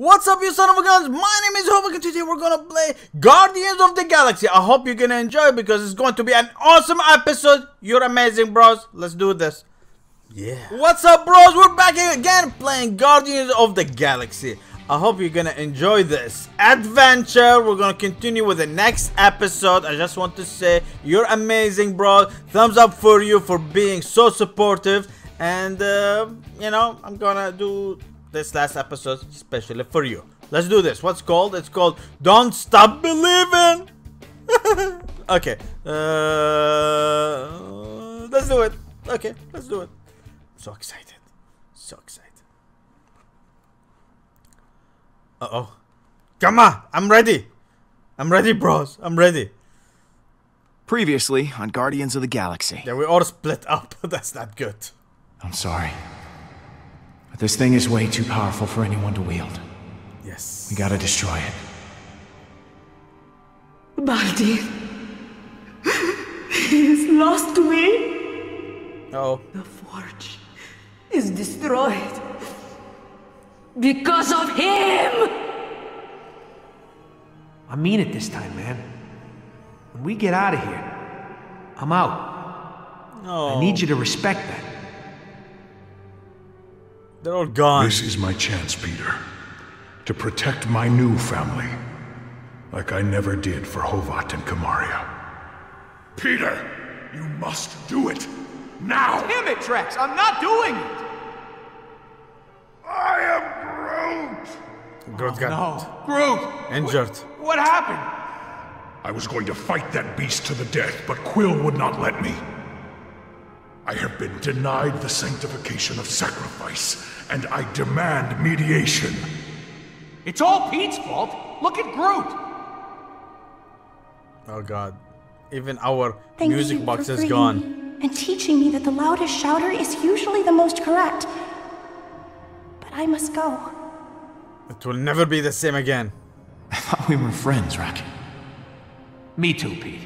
What's up you son of a guns? My name is Hovac and today we're gonna play Guardians of the Galaxy. I hope you're gonna enjoy it because it's going to be an awesome episode. You're amazing bros. Let's do this. Yeah. What's up bros? We're back again playing Guardians of the Galaxy. I hope you're gonna enjoy this adventure. We're gonna continue with the next episode. I just want to say you're amazing bro. Thumbs up for you for being so supportive. And uh, you know, I'm gonna do this last episode especially for you. Let's do this. What's called? It's called Don't Stop Believing. okay. Uh, let's do it. Okay, let's do it. So excited. So excited. Uh oh. Come on. I'm ready. I'm ready, bros. I'm ready. Previously on Guardians of the Galaxy. Yeah, we all split up. That's not good. I'm sorry. But this thing is way too powerful for anyone to wield. Yes. We gotta destroy it. Baldi. He is lost to me. Oh. The forge is destroyed. Because of him! I mean it this time, man. When we get out of here, I'm out. Oh. I need you to respect that. They're all gone. This is my chance, Peter. To protect my new family. Like I never did for Hovat and Kamaria. Peter! You must do it! Now! Damn it, Drax! I'm not doing it! I am Groot! Groot got No. Groot! injured. What happened? I was going to fight that beast to the death, but Quill would not let me. I have been denied the sanctification of sacrifice, and I demand mediation. It's all Pete's fault. Look at Groot. Oh god. Even our Thank music box for is gone. And teaching me that the loudest shouter is usually the most correct. But I must go. It will never be the same again. I thought we were friends, Rocket. Me too, Pete.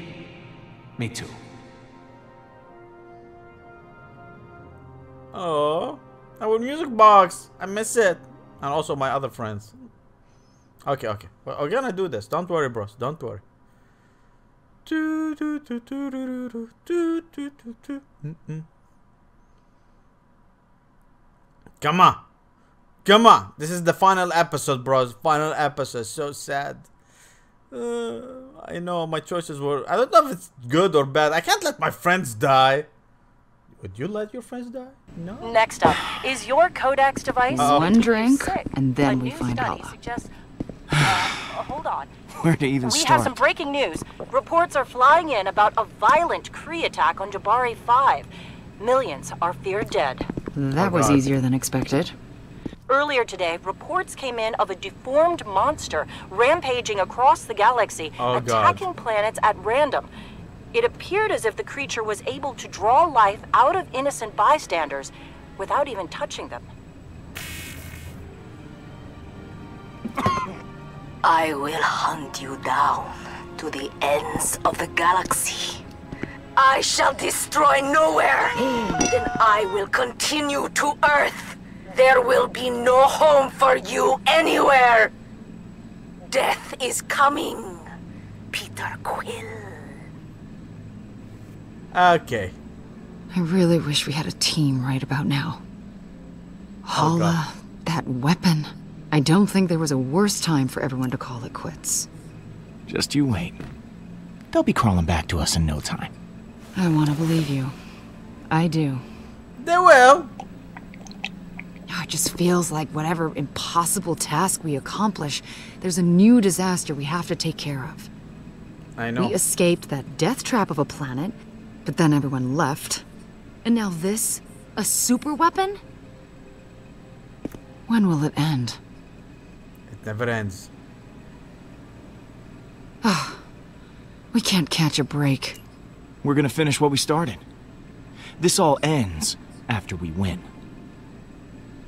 Me too. Oh, our music box. I miss it. And also my other friends. Okay, okay. Well, we're gonna do this. Don't worry, bros. Don't worry. Come on. Come on. This is the final episode, bros. Final episode. So sad. Uh, I know my choices were. I don't know if it's good or bad. I can't let my friends die. Would you let your friends die? No. Next up, is your Codex device Uh-oh. One drink, sick? and then A we find study Allah. Suggests, uh, hold on. Where to even We start? have some breaking news. Reports are flying in about a violent Kree attack on Jabari 5. Millions are feared dead. That was God. easier than expected. Earlier today, reports came in of a deformed monster rampaging across the galaxy, Oh, God. attacking planets at random. It appeared as if the creature was able to draw life out of innocent bystanders without even touching them. I will hunt you down to the ends of the galaxy. I shall destroy nowhere. then I will continue to Earth. There will be no home for you anywhere. Death is coming, Peter Quill. Okay. I really wish we had a team right about now. Hala, that weapon. I don't think there was a worse time for everyone to call it quits. Just you wait. They'll be crawling back to us in no time. I want to believe you. I do. They will. Oh, It just feels like whatever impossible task we accomplish, there's a new disaster we have to take care of. I know. We escaped that death trap of a planet, but then everyone left. And now this? A super weapon? When will it end? It never ends. Ah, we can't catch a break. We're gonna finish what we started. This all ends after we win.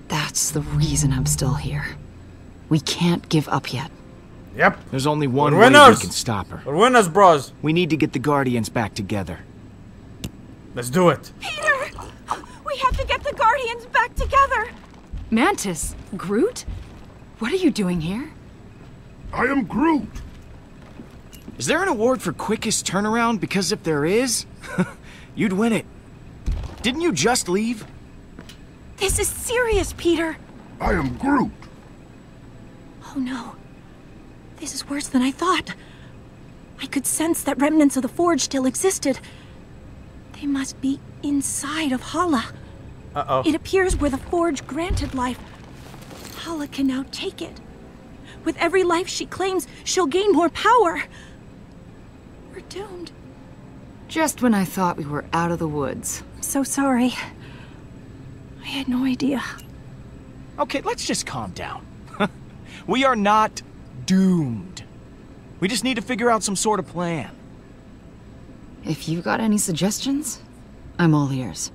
That's the reason I'm still here. We can't give up yet. Yep. There's only one We're way we can stop her. We're winners, bros. We need to get the Guardians back together. Let's do it. Peter! We have to get the Guardians back together! Mantis? Groot? What are you doing here? I am Groot. Is there an award for quickest turnaround? Because if there is, you'd win it. Didn't you just leave? This is serious, Peter. I am Groot. Oh no. This is worse than I thought. I could sense that remnants of the Forge still existed. They must be inside of Hala. Uh-oh. It appears where the Forge granted life. Hala can now take it. With every life she claims, she'll gain more power. We're doomed. Just when I thought we were out of the woods. I'm so sorry. I had no idea. Okay, let's just calm down. we are not doomed. We just need to figure out some sort of plan. If you've got any suggestions, I'm all ears.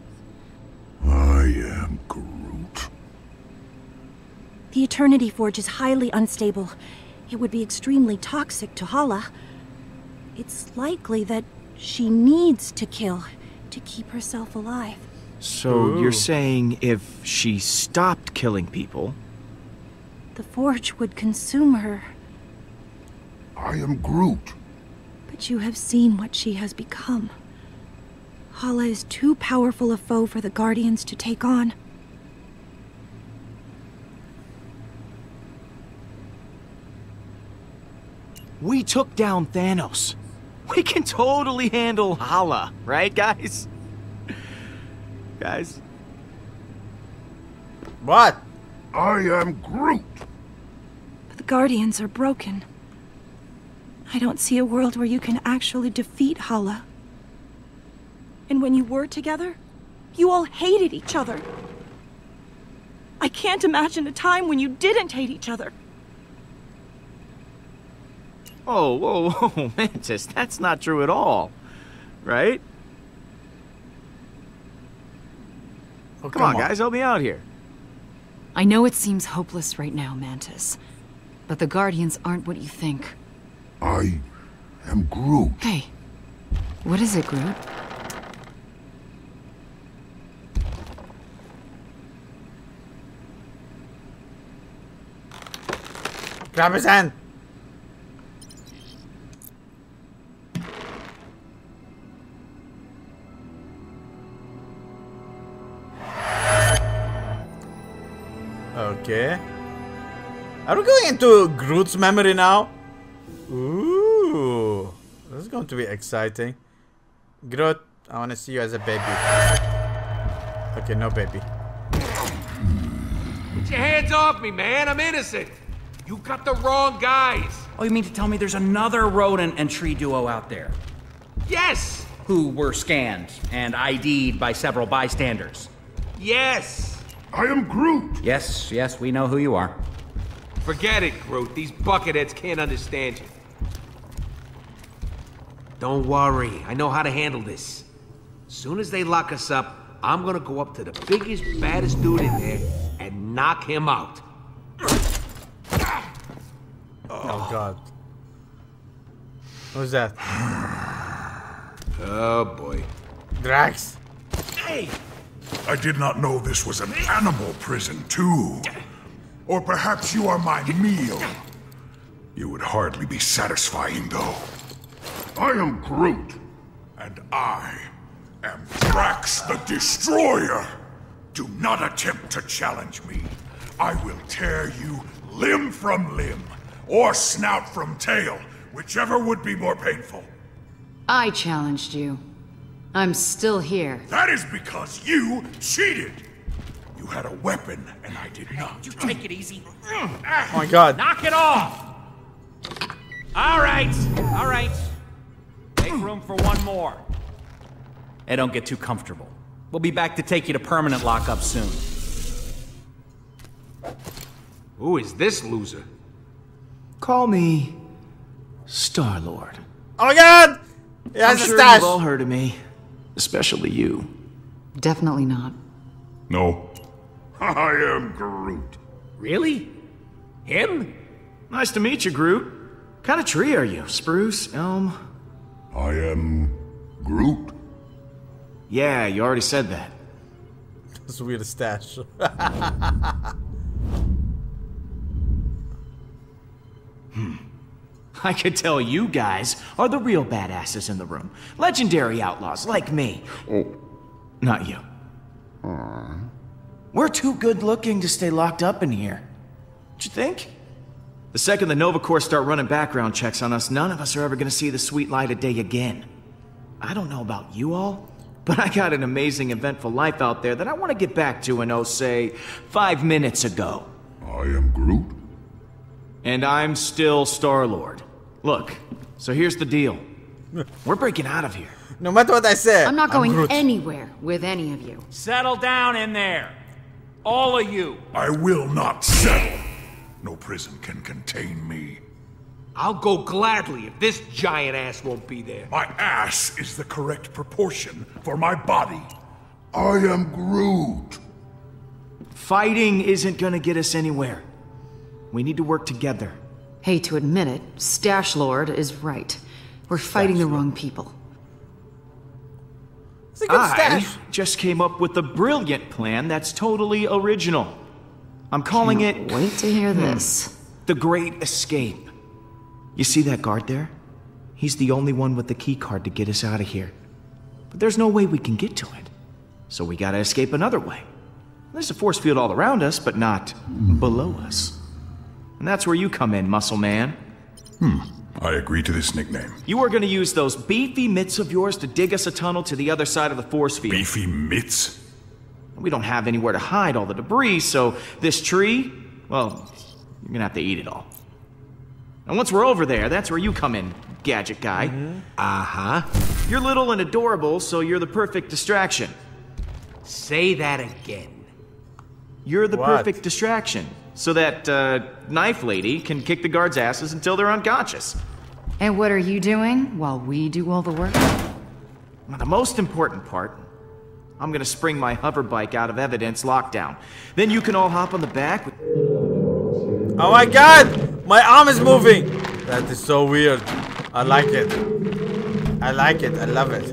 I am Groot. The Eternity Forge is highly unstable. It would be extremely toxic to Hala. It's likely that she needs to kill to keep herself alive. So you're saying if she stopped killing people, The Forge would consume her, I am Groot. But you have seen what she has become. Hala is too powerful a foe for the Guardians to take on. we took down Thanos. We can totally handle Hala, right, guys? guys. What? I am Groot. But the Guardians are broken. I don't see a world where you can actually defeat Hala. And when you were together, you all hated each other. I can't imagine a time when you didn't hate each other. Oh, whoa, whoa, Mantis, that's not true at all. Right? Oh, Come on, guys, help me out here. I know it seems hopeless right now, Mantis. But the Guardians aren't what you think. I am Groot. Hey, what is it, Groot? Grab his hand. Okay. Are we going into Groot's memory now? Ooh. This is going to be exciting. Groot, I want to see you as a baby. Okay, no baby. Get your hands off me, man. I'm innocent. You got the wrong guys. Oh, you mean to tell me there's another rodent and tree duo out there Yes. who were scanned and ID'd by several bystanders? Yes. I am Groot. Yes, yes, we know who you are. Forget it, Groot. These bucketheads can't understand you. Don't worry. I know how to handle this. Soon as they lock us up, I'm gonna go up to the biggest, baddest dude in there and knock him out. Oh, God. Who's that? Oh, boy. Drax. Hey! I did not know this was an animal prison, too. Or perhaps you are my meal. You would hardly be satisfying, though. I am Groot, and I am Drax the Destroyer. Do not attempt to challenge me. I will tear you limb from limb, or snout from tail, whichever would be more painful. I challenged you. I'm still here. That is because you cheated. You had a weapon, and I did not. You take it easy. Oh, my God. Knock it off! All right, all right. Make room for one more. Hey, don't get too comfortable. We'll be back to take you to permanent lockup soon. Who is this loser? Call me Star Lord. Oh, my God. He I'm sure stash. you've all heard of me, especially you. Definitely not. No. I am Groot. Really? Him? Nice to meet you, Groot. What kind of tree are you? Spruce, elm? I am Groot. Yeah, you already said that. That's a weird stash. Hmm. I could tell you guys are the real badasses in the room. Legendary outlaws like me. Oh. Not you. We're too good looking to stay locked up in here. Don't you think? The second the Nova Corps start running background checks on us, none of us are ever gonna see the sweet light of day again. I don't know about you all, but I got an amazing, eventful life out there that I want to get back to in, oh, say, five minutes ago. I am Groot. And I'm still Star Lord. Look, so here's the deal. We're breaking out of here. No matter what I say, I'm not going Groot. anywhere with any of you. Settle down in there. All of you. I will not settle. No prison can contain me. I'll go gladly if this giant ass won't be there. My ass is the correct proportion for my body. I am Groot. Fighting isn't gonna get us anywhere. We need to work together. Hate to admit it, Stash Lord is right. We're fighting the wrong people. It's a good I stash. just came up with a brilliant plan that's totally original. I'm calling it Wait to hear this. the Great Escape. You see that guard there? He's the only one with the key card to get us out of here. But there's no way we can get to it. So we gotta escape another way. There's a force field all around us, but not below us. And that's where you come in, Muscle Man. Hmm. I agree to this nickname. You are gonna use those beefy mitts of yours to dig us a tunnel to the other side of the force field. Beefy mitts? We don't have anywhere to hide all the debris, so this tree, well, you're gonna have to eat it all. And once we're over there, that's where you come in, gadget guy. Uh huh. You're little and adorable, so you're the perfect distraction. Say that again. You're the What? perfect distraction, so that uh, knife lady can kick the guards' asses until they're unconscious. And what are you doing while we do all the work? Now, the most important part, I'm gonna spring my hover bike out of evidence lockdown. Then you can all hop on the back. Oh my god! My arm is moving! That is so weird. I like it. I like it. I love it.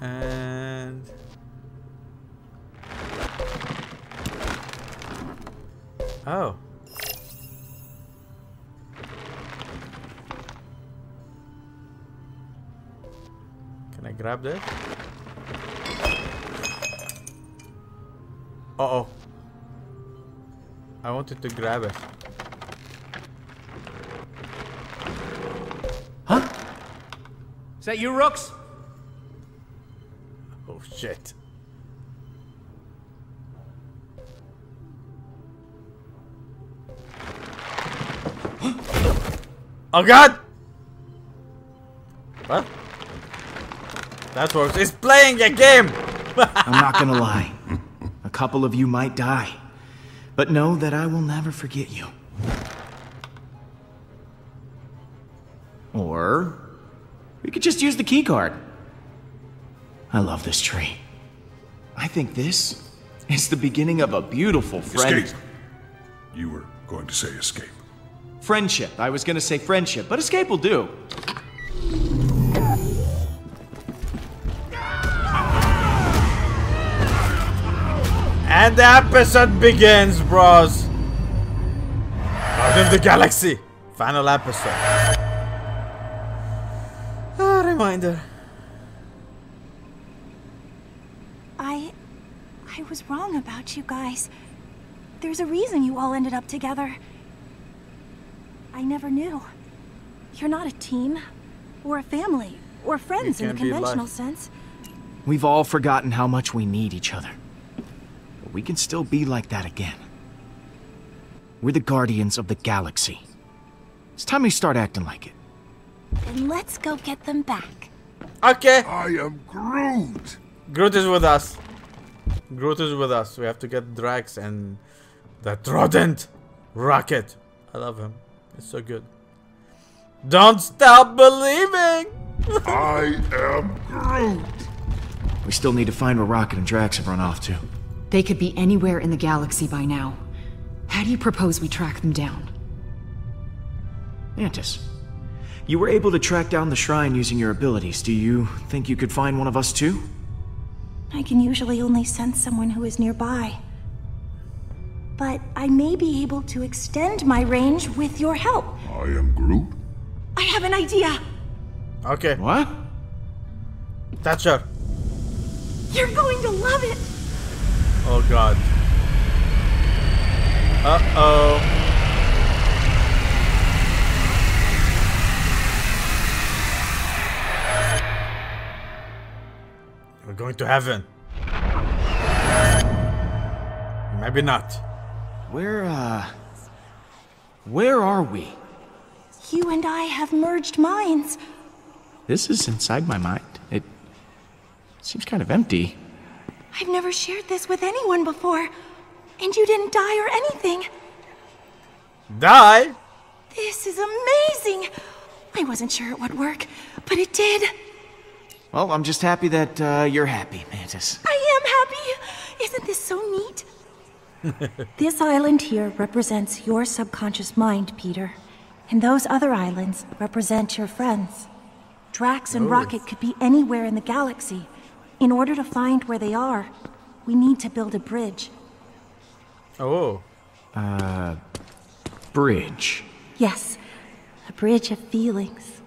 And... Oh. Grab this? Uh-oh. I wanted to grab it. Huh? Is that you, Rooks? Oh shit. oh god! That works. It's playing a game! I'm not gonna lie. A couple of you might die. But know that I will never forget you. Or we could just use the key card. I love this tree. I think this is the beginning of a beautiful friend Escape. You were going to say escape. friendship. I was gonna say friendship, but escape will do. The episode begins, bros. Guardian of the Galaxy. Final episode. Ah, reminder. I. I was wrong about you guys. There's a reason you all ended up together. I never knew. You're not a team, or a family, or friends in the conventional sense. We've all forgotten how much we need each other. But we can still be like that again. We're the guardians of the galaxy. It's time we start acting like it. Then let's go get them back. Okay. I am Groot. Groot is with us. Groot is with us. We have to get Drax and that rodent rocket. I love him. It's so good. Don't stop believing. I am Groot. We still need to find where Rocket and Drax have run off to. They could be anywhere in the galaxy by now. How do you propose we track them down? Mantis, you were able to track down the shrine using your abilities. Do you think you could find one of us too? I can usually only sense someone who is nearby. but I may be able to extend my range with your help. I am Groot. I have an idea. Okay. What? That's Thatcher. You're going to love it. Oh god. Uh oh. We're going to heaven. Maybe not. Where, uh... Where are we? You and I have merged minds. This is inside my mind. It seems kind of empty. I've never shared this with anyone before. And you didn't die or anything. Die? This is amazing. I wasn't sure it would work, but it did. Well, I'm just happy that uh, you're happy, Mantis. I am happy. Isn't this so neat? this island here represents your subconscious mind, Peter. And those other islands represent your friends. Drax and Oh. Rocket could be anywhere in the galaxy. In order to find where they are, we need to build a bridge. Oh. Uh. Bridge. Yes, a bridge of feelings.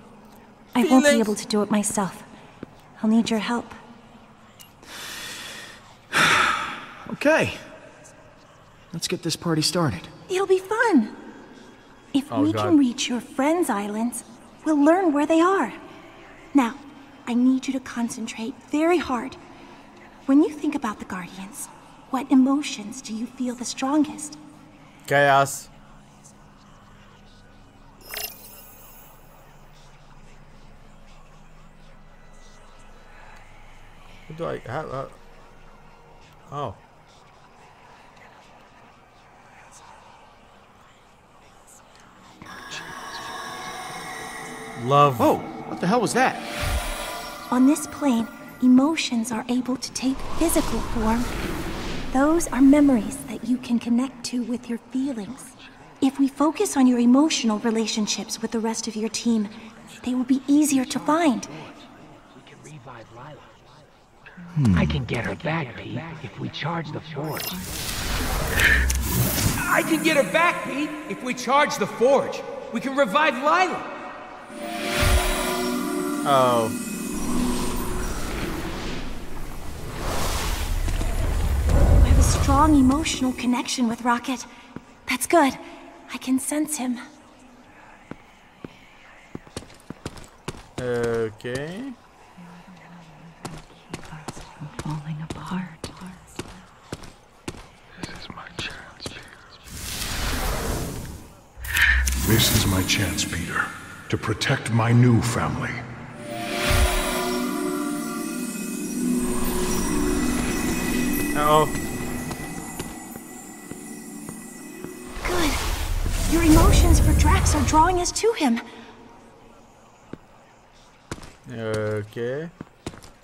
I won't be able to do it myself. I'll need your help. Okay. Let's get this party started. It'll be fun. If Oh, we God. can reach your friends' islands, we'll learn where they are. Now, I need you to concentrate very hard. When you think about the Guardians, what emotions do you feel the strongest? Chaos. What do I have? Uh, oh. Love. Oh, what the hell was that? On this plane, emotions are able to take physical form. Those are memories that you can connect to with your feelings. If we focus on your emotional relationships with the rest of your team, they will be easier to find. Hmm. I can get her back, Pete, if we charge the forge. I can get her back, Pete, if we charge the forge. We can revive Lylla. Oh. Strong emotional connection with Rocket. That's good. I can sense him. Okay. Falling apart. This is my chance, Peter, to protect my new family. Uh oh. Your emotions for Drax are drawing us to him. Okay.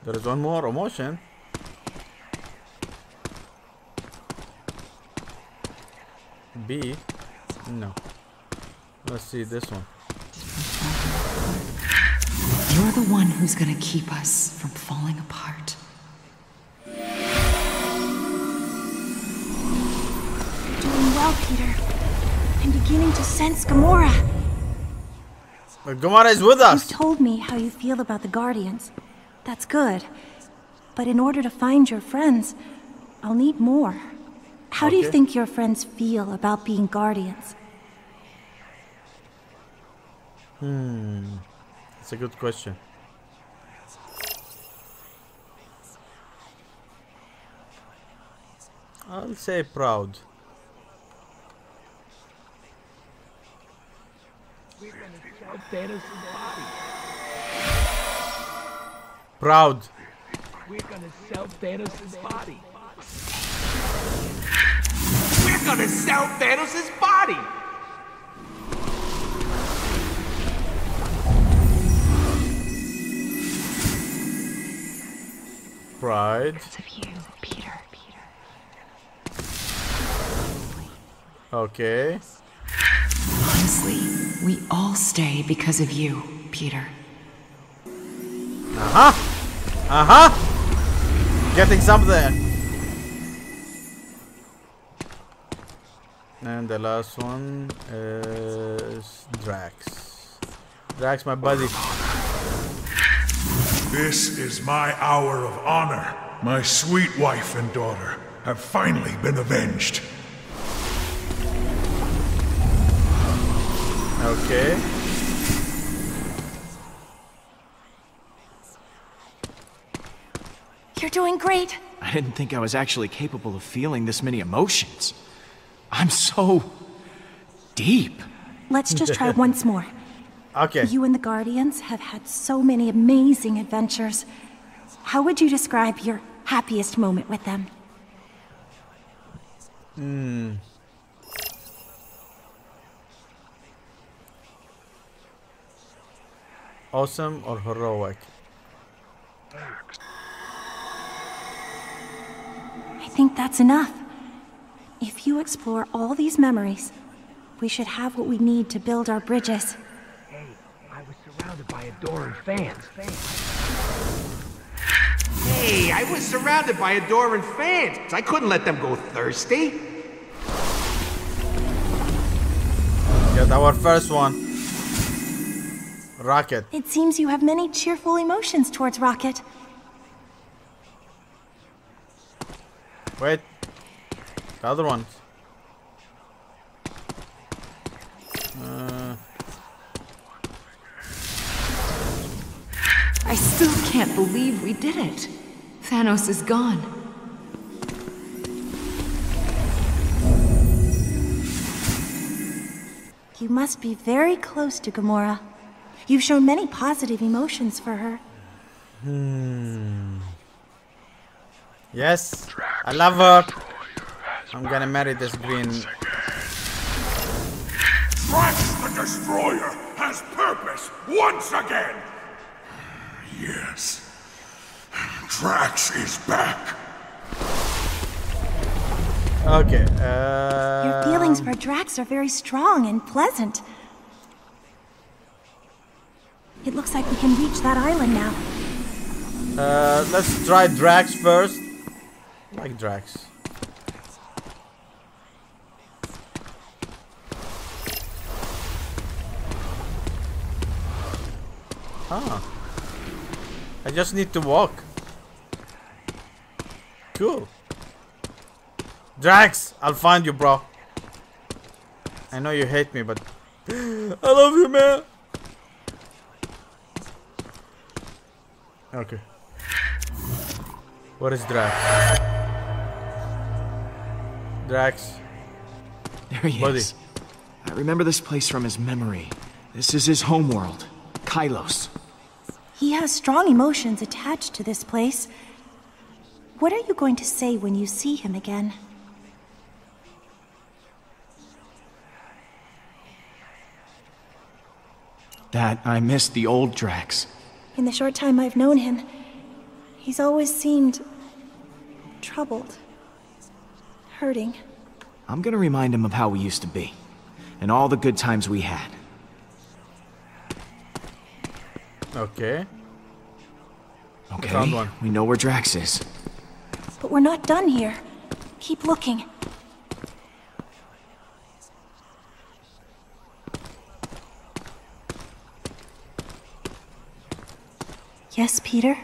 There is one more emotion. B. No. Let's see this one. You're the one who's gonna keep us from falling apart. Doing well, Peter. I'm beginning to sense Gamora. Uh, Gamora is with us. You told me how you feel about the Guardians. That's good. But in order to find your friends, I'll need more. How do you think your friends feel about being Guardians? Hmm. That's a good question. I'll say proud. We're gonna sell Thanos' body. Proud. We're gonna sell Thanos' body. We're gonna sell Thanos' body. Pride. Because of you, Peter. Okay. Honestly, we all stay because of you, Peter. Uh huh. Uh huh. Getting something. And the last one is Drax. Drax, my buddy. This is my hour of honor. My sweet wife and daughter have finally been avenged. Okay. You're doing great. I didn't think I was actually capable of feeling this many emotions. I'm so deep. Let's just try once more. Okay. You and the Guardians have had so many amazing adventures. How would you describe your happiest moment with them? Hmm. Awesome or heroic? I think that's enough. If you explore all these memories, we should have what we need to build our bridges. Hey, I was surrounded by adoring fans. Hey, I was surrounded by adoring fans. I couldn't let them go thirsty. Get our first one. Rocket. It seems you have many cheerful emotions towards Rocket. Wait. The other ones. Uh, I still can't believe we did it. Thanos is gone. You must be very close to Gamora. You've shown many positive emotions for her. hmm. Yes. I love her. I'm gonna marry this green. Drax the Destroyer has purpose once again! Yes. Drax is back. Okay. Uh, Your feelings for Drax are very strong and pleasant. It looks like we can reach that island now. Uh, let's try Drax first. Like Drax. Ah. I just need to walk. Cool. Drax, I'll find you, bro. I know you hate me, but I love you, man. Okay. What is Drax? Drax. There he Buddy. is. I remember this place from his memory. This is his homeworld, Kylos. He has strong emotions attached to this place. What are you going to say when you see him again? That I missed the old Drax. In the short time I've known him, he's always seemed troubled, hurting. I'm gonna remind him of how we used to be, and all the good times we had. Okay. Okay, Found one. we know where Drax is. But we're not done here. Keep looking. Yes, Peter?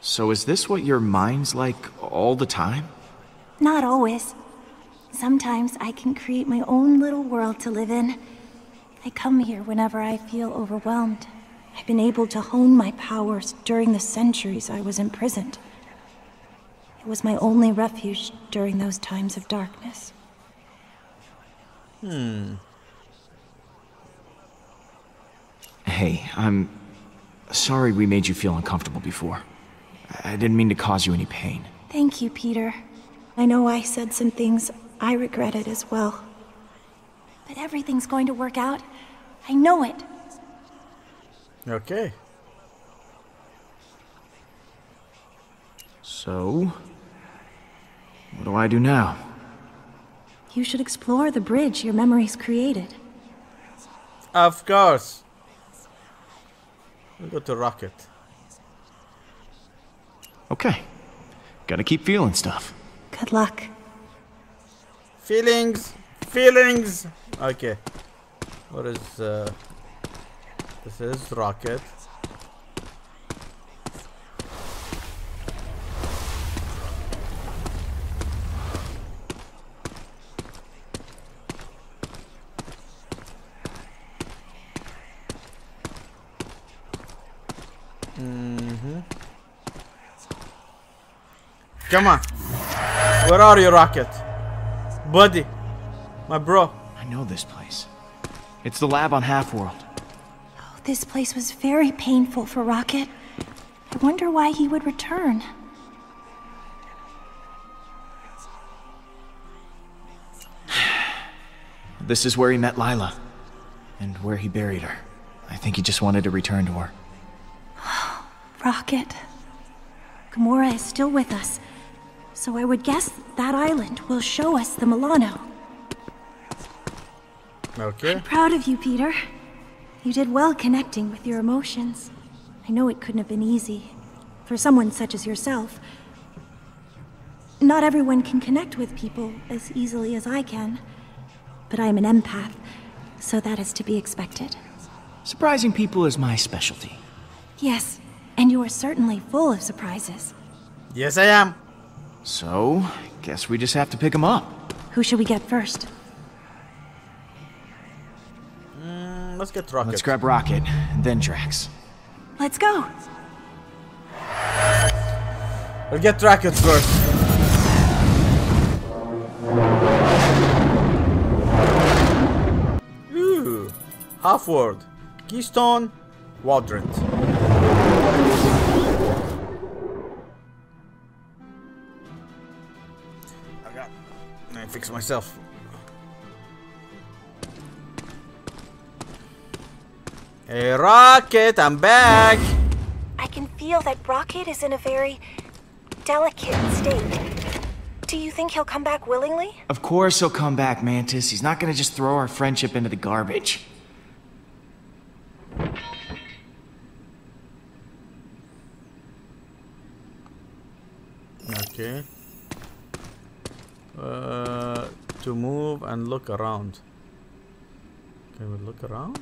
So is this what your mind's like all the time? Not always. Sometimes I can create my own little world to live in. I come here whenever I feel overwhelmed. I've been able to hone my powers during the centuries I was imprisoned. It was my only refuge during those times of darkness. Hmm. Hey, I'm sorry we made you feel uncomfortable before. I didn't mean to cause you any pain. Thank you, Peter. I know I said some things I regretted as well. But everything's going to work out. I know it. Okay. So, what do I do now? You should explore the bridge your memories created. Of course. We go to Rocket. Okay. Gotta keep feeling stuff. Good luck. Feelings, feelings. Okay. What is uh? This is rocket. Mm-hmm. Come on. Where are you, Rocket? Buddy. My bro. I know this place. It's the lab on Half-World. Oh, This place was very painful for Rocket. I wonder why he would return. This is where he met Lylla. And where he buried her. I think he just wanted to return to her. Rocket. Gamora is still with us. So I would guess that island will show us the Milano. Okay. I'm Proud of you, Peter. You did well connecting with your emotions. I know it couldn't have been easy. For someone such as yourself. Not everyone can connect with people as easily as I can. But I am an empath, so that is to be expected. Surprising people is my specialty. Yes, and you are certainly full of surprises. Yes, I am. So, guess we just have to pick him up. Who should we get first? Mm, let's get Rocket. Let's grab Rocket, and then Drax. Let's go. We'll get Rocket first. Ooh, Half-World, Keystone, Quadrant. Let me fix myself. Hey, Rocket, I'm back. I can feel that Rocket is in a very delicate state. Do you think he'll come back willingly? Of course he'll come back, Mantis. He's not gonna just throw our friendship into the garbage. Okay. Uh, to move and look around. Can we look around?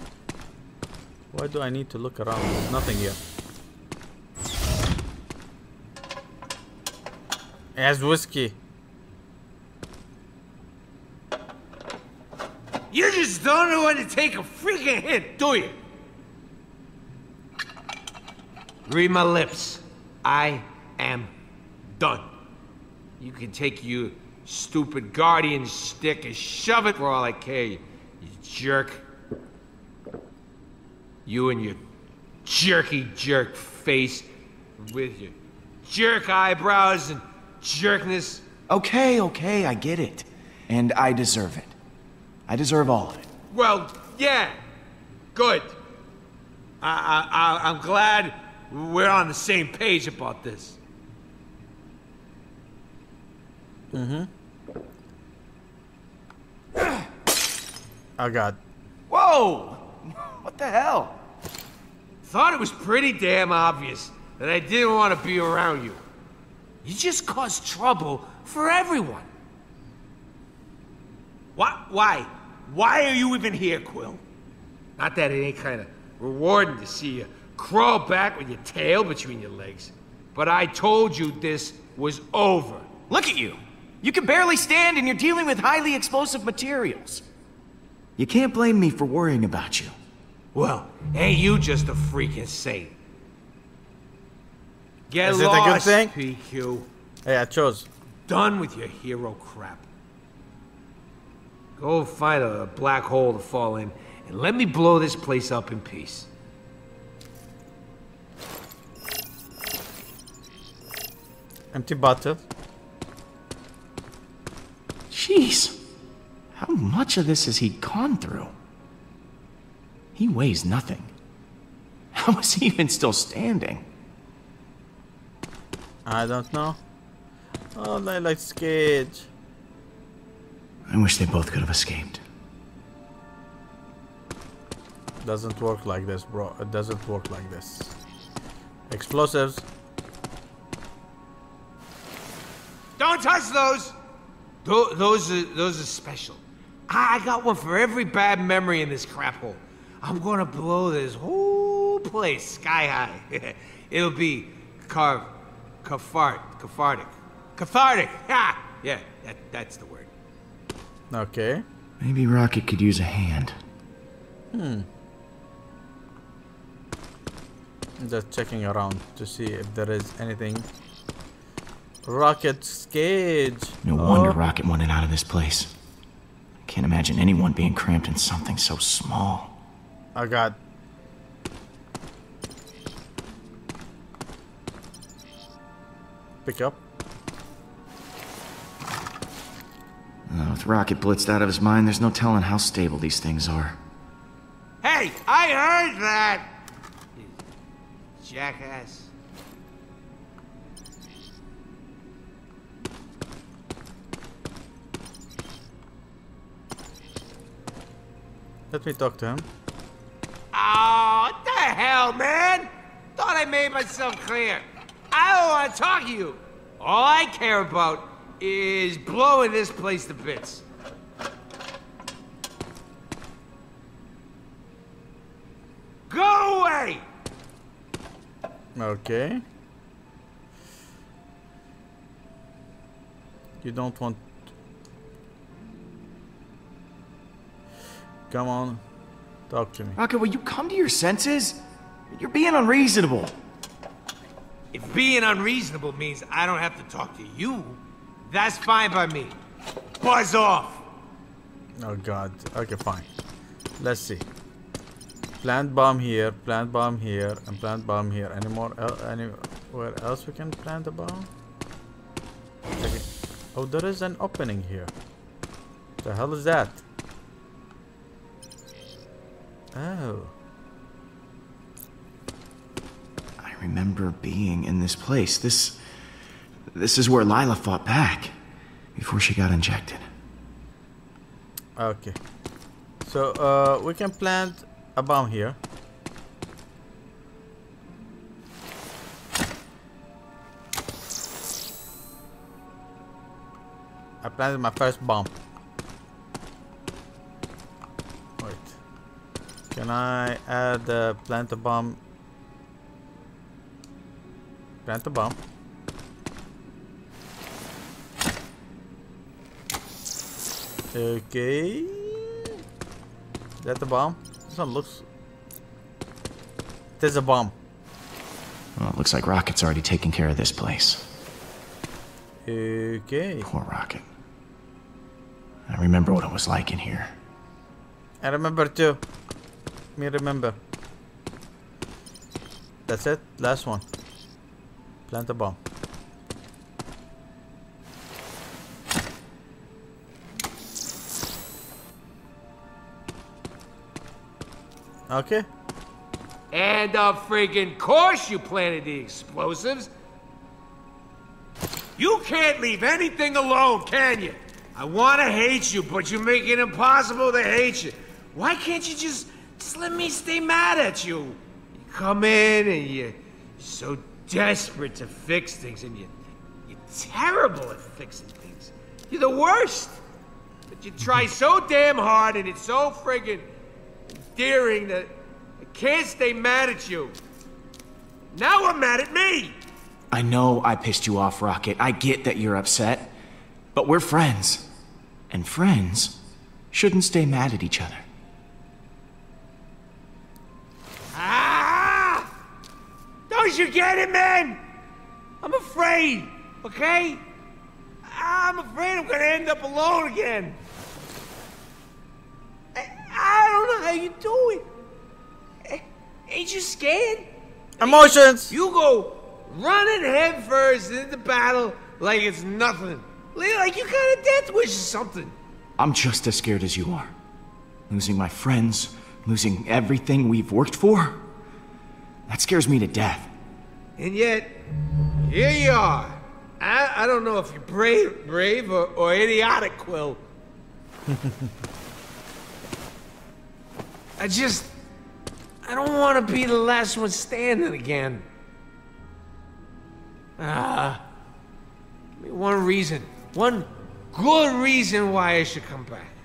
Why do I need to look around? There's nothing here. It has whiskey. You just don't know when to take a freaking hit, do you? Read my lips. I am done. You can take your stupid guardian stick and shove it for all I care, you, you jerk. You and your jerky jerk face with your jerk eyebrows and jerkness. Okay, okay, I get it. And I deserve it. I deserve all of it. Well, yeah. Good. I, I, I, I'm glad we're on the same page about this. Mm-hmm. Oh god. Whoa! What the hell? Thought it was pretty damn obvious that I didn't want to be around you. You just caused trouble for everyone. Why? Why? Why are you even here, Quill? Not that it ain't kind of rewarding to see you crawl back with your tail between your legs. But I told you this was over. Look at you! You can barely stand and you're dealing with highly explosive materials. You can't blame me for worrying about you. Well, ain't you just a freaking saint? Get Is it a good thing? PQ. Hey, I chose. Done with your hero crap. Go find a black hole to fall in, and let me blow this place up in peace. Empty bottle. Jeez. How much of this has he gone through? He weighs nothing. How is he even still standing? I don't know. Oh, I like scared. I wish they both could have escaped. Doesn't work like this, bro. It doesn't work like this. Explosives. Don't touch those! Tho- those are those are special. I I got one for every bad memory in this crap hole. I'm gonna blow this whole place sky high. It'll be carve, cathart, cathartic, cathartic. Ha! Yeah, that, that's the word. Okay. Maybe Rocket could use a hand. Hmm. Just checking around to see if there is anything. Rocket's cage. No Oh, wonder Rocket wanted out of this place. I can't imagine anyone being cramped in something so small. I got. Pick up. Uh, with Rocket blitzed out of his mind, there's no telling how stable these things are. Hey, I heard that! You jackass. Let me talk to him. Oh, what the hell, man? Thought I made myself clear. I don't want to talk to you. All I care about is blowing this place to bits. Go away! Okay. You don't want. Come on, talk to me. Rocket, will you come to your senses? You're being unreasonable. If being unreasonable means I don't have to talk to you, that's fine by me. Buzz off! Oh god. Okay, fine. Let's see. Plant bomb here, plant bomb here, and plant bomb here. Any more? El anywhere else we can plant a bomb? Okay. Oh, there is an opening here. The hell is that? Oh. I remember being in this place. This. This is where Lylla fought back before she got injected. Okay. So, uh, we can plant a bomb here. I planted my first bomb. Can I add uh, plant a bomb? Plant a bomb. Okay. Is that the bomb? This one looks. There's a bomb. Well, it looks like Rocket's already taken care of this place. Okay. Poor Rocket. I remember what it was like in here. I remember too. Me remember. That's it. Last one. Plant a bomb. Okay. And of friggin' course you planted the explosives. You can't leave anything alone, can you? I want to hate you, but you make it impossible to hate you. Why can't you just, just let me stay mad at you? You come in and you, you're so desperate to fix things, and you, you're terrible at fixing things. You're the worst. But you try so damn hard, and it's so friggin' endearing that I can't stay mad at you. Now I'm mad at me. I know I pissed you off, Rocket. I get that you're upset. But we're friends. And friends shouldn't stay mad at each other. You get it, man? I'm afraid, okay? I'm afraid I'm gonna end up alone again. I, I don't know how you do it. Ain't you scared? Emotions. You go running headfirst into battle like it's nothing. Like you got a death wish or something. I'm just as scared as you are. Losing my friends, losing everything we've worked for. That scares me to death. And yet, here you are. I, I don't know if you're brave, brave or, or idiotic, Quill. I just, I don't want to be the last one standing again. Ah, me one reason. One good reason why I should come back.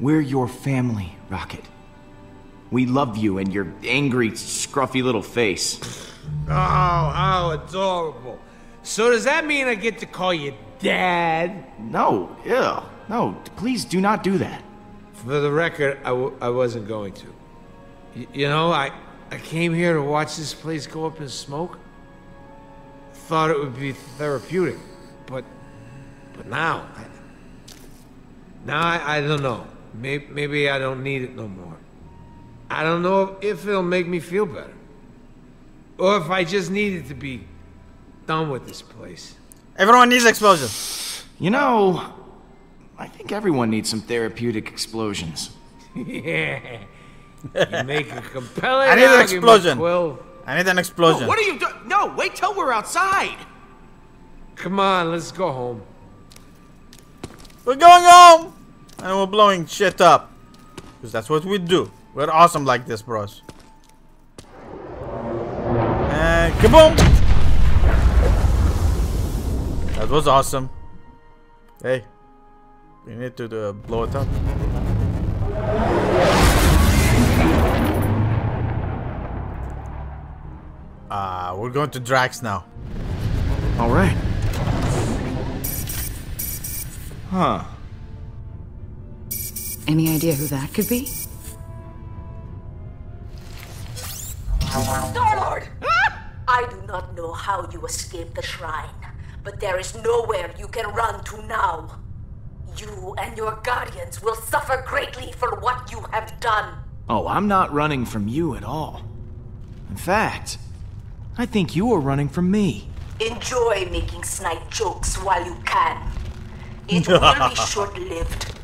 We're your family, Rocket. We love you and your angry, scruffy little face. Oh, how adorable. So does that mean I get to call you Dad? No, ew. No, please do not do that. For the record, I w I wasn't going to. Y you know, I, I came here to watch this place go up in smoke. Thought it would be therapeutic, but but now, I, now I, I don't know. Maybe, maybe I don't need it no more. I don't know if it'll make me feel better. Or if I just needed to be done with this place. Everyone needs explosion. You know, I think everyone needs some therapeutic explosions. yeah. You make a compelling I need an explosion. Quill. I need an explosion. what are you doing? No, wait till we're outside. Come on, let's go home. We're going home! And we're blowing shit up. Because that's what we do. We're awesome like this, bros. And kaboom! That was awesome. Hey. We need to uh, blow it up. Ah, we're going to Drax now. All right. Huh. Any idea who that could be? Star-Lord! I do not know how you escaped the shrine, but there is nowhere you can run to now. You and your guardians will suffer greatly for what you have done. Oh, I'm not running from you at all. In fact, I think you are running from me. Enjoy making snide jokes while you can. It will be short-lived.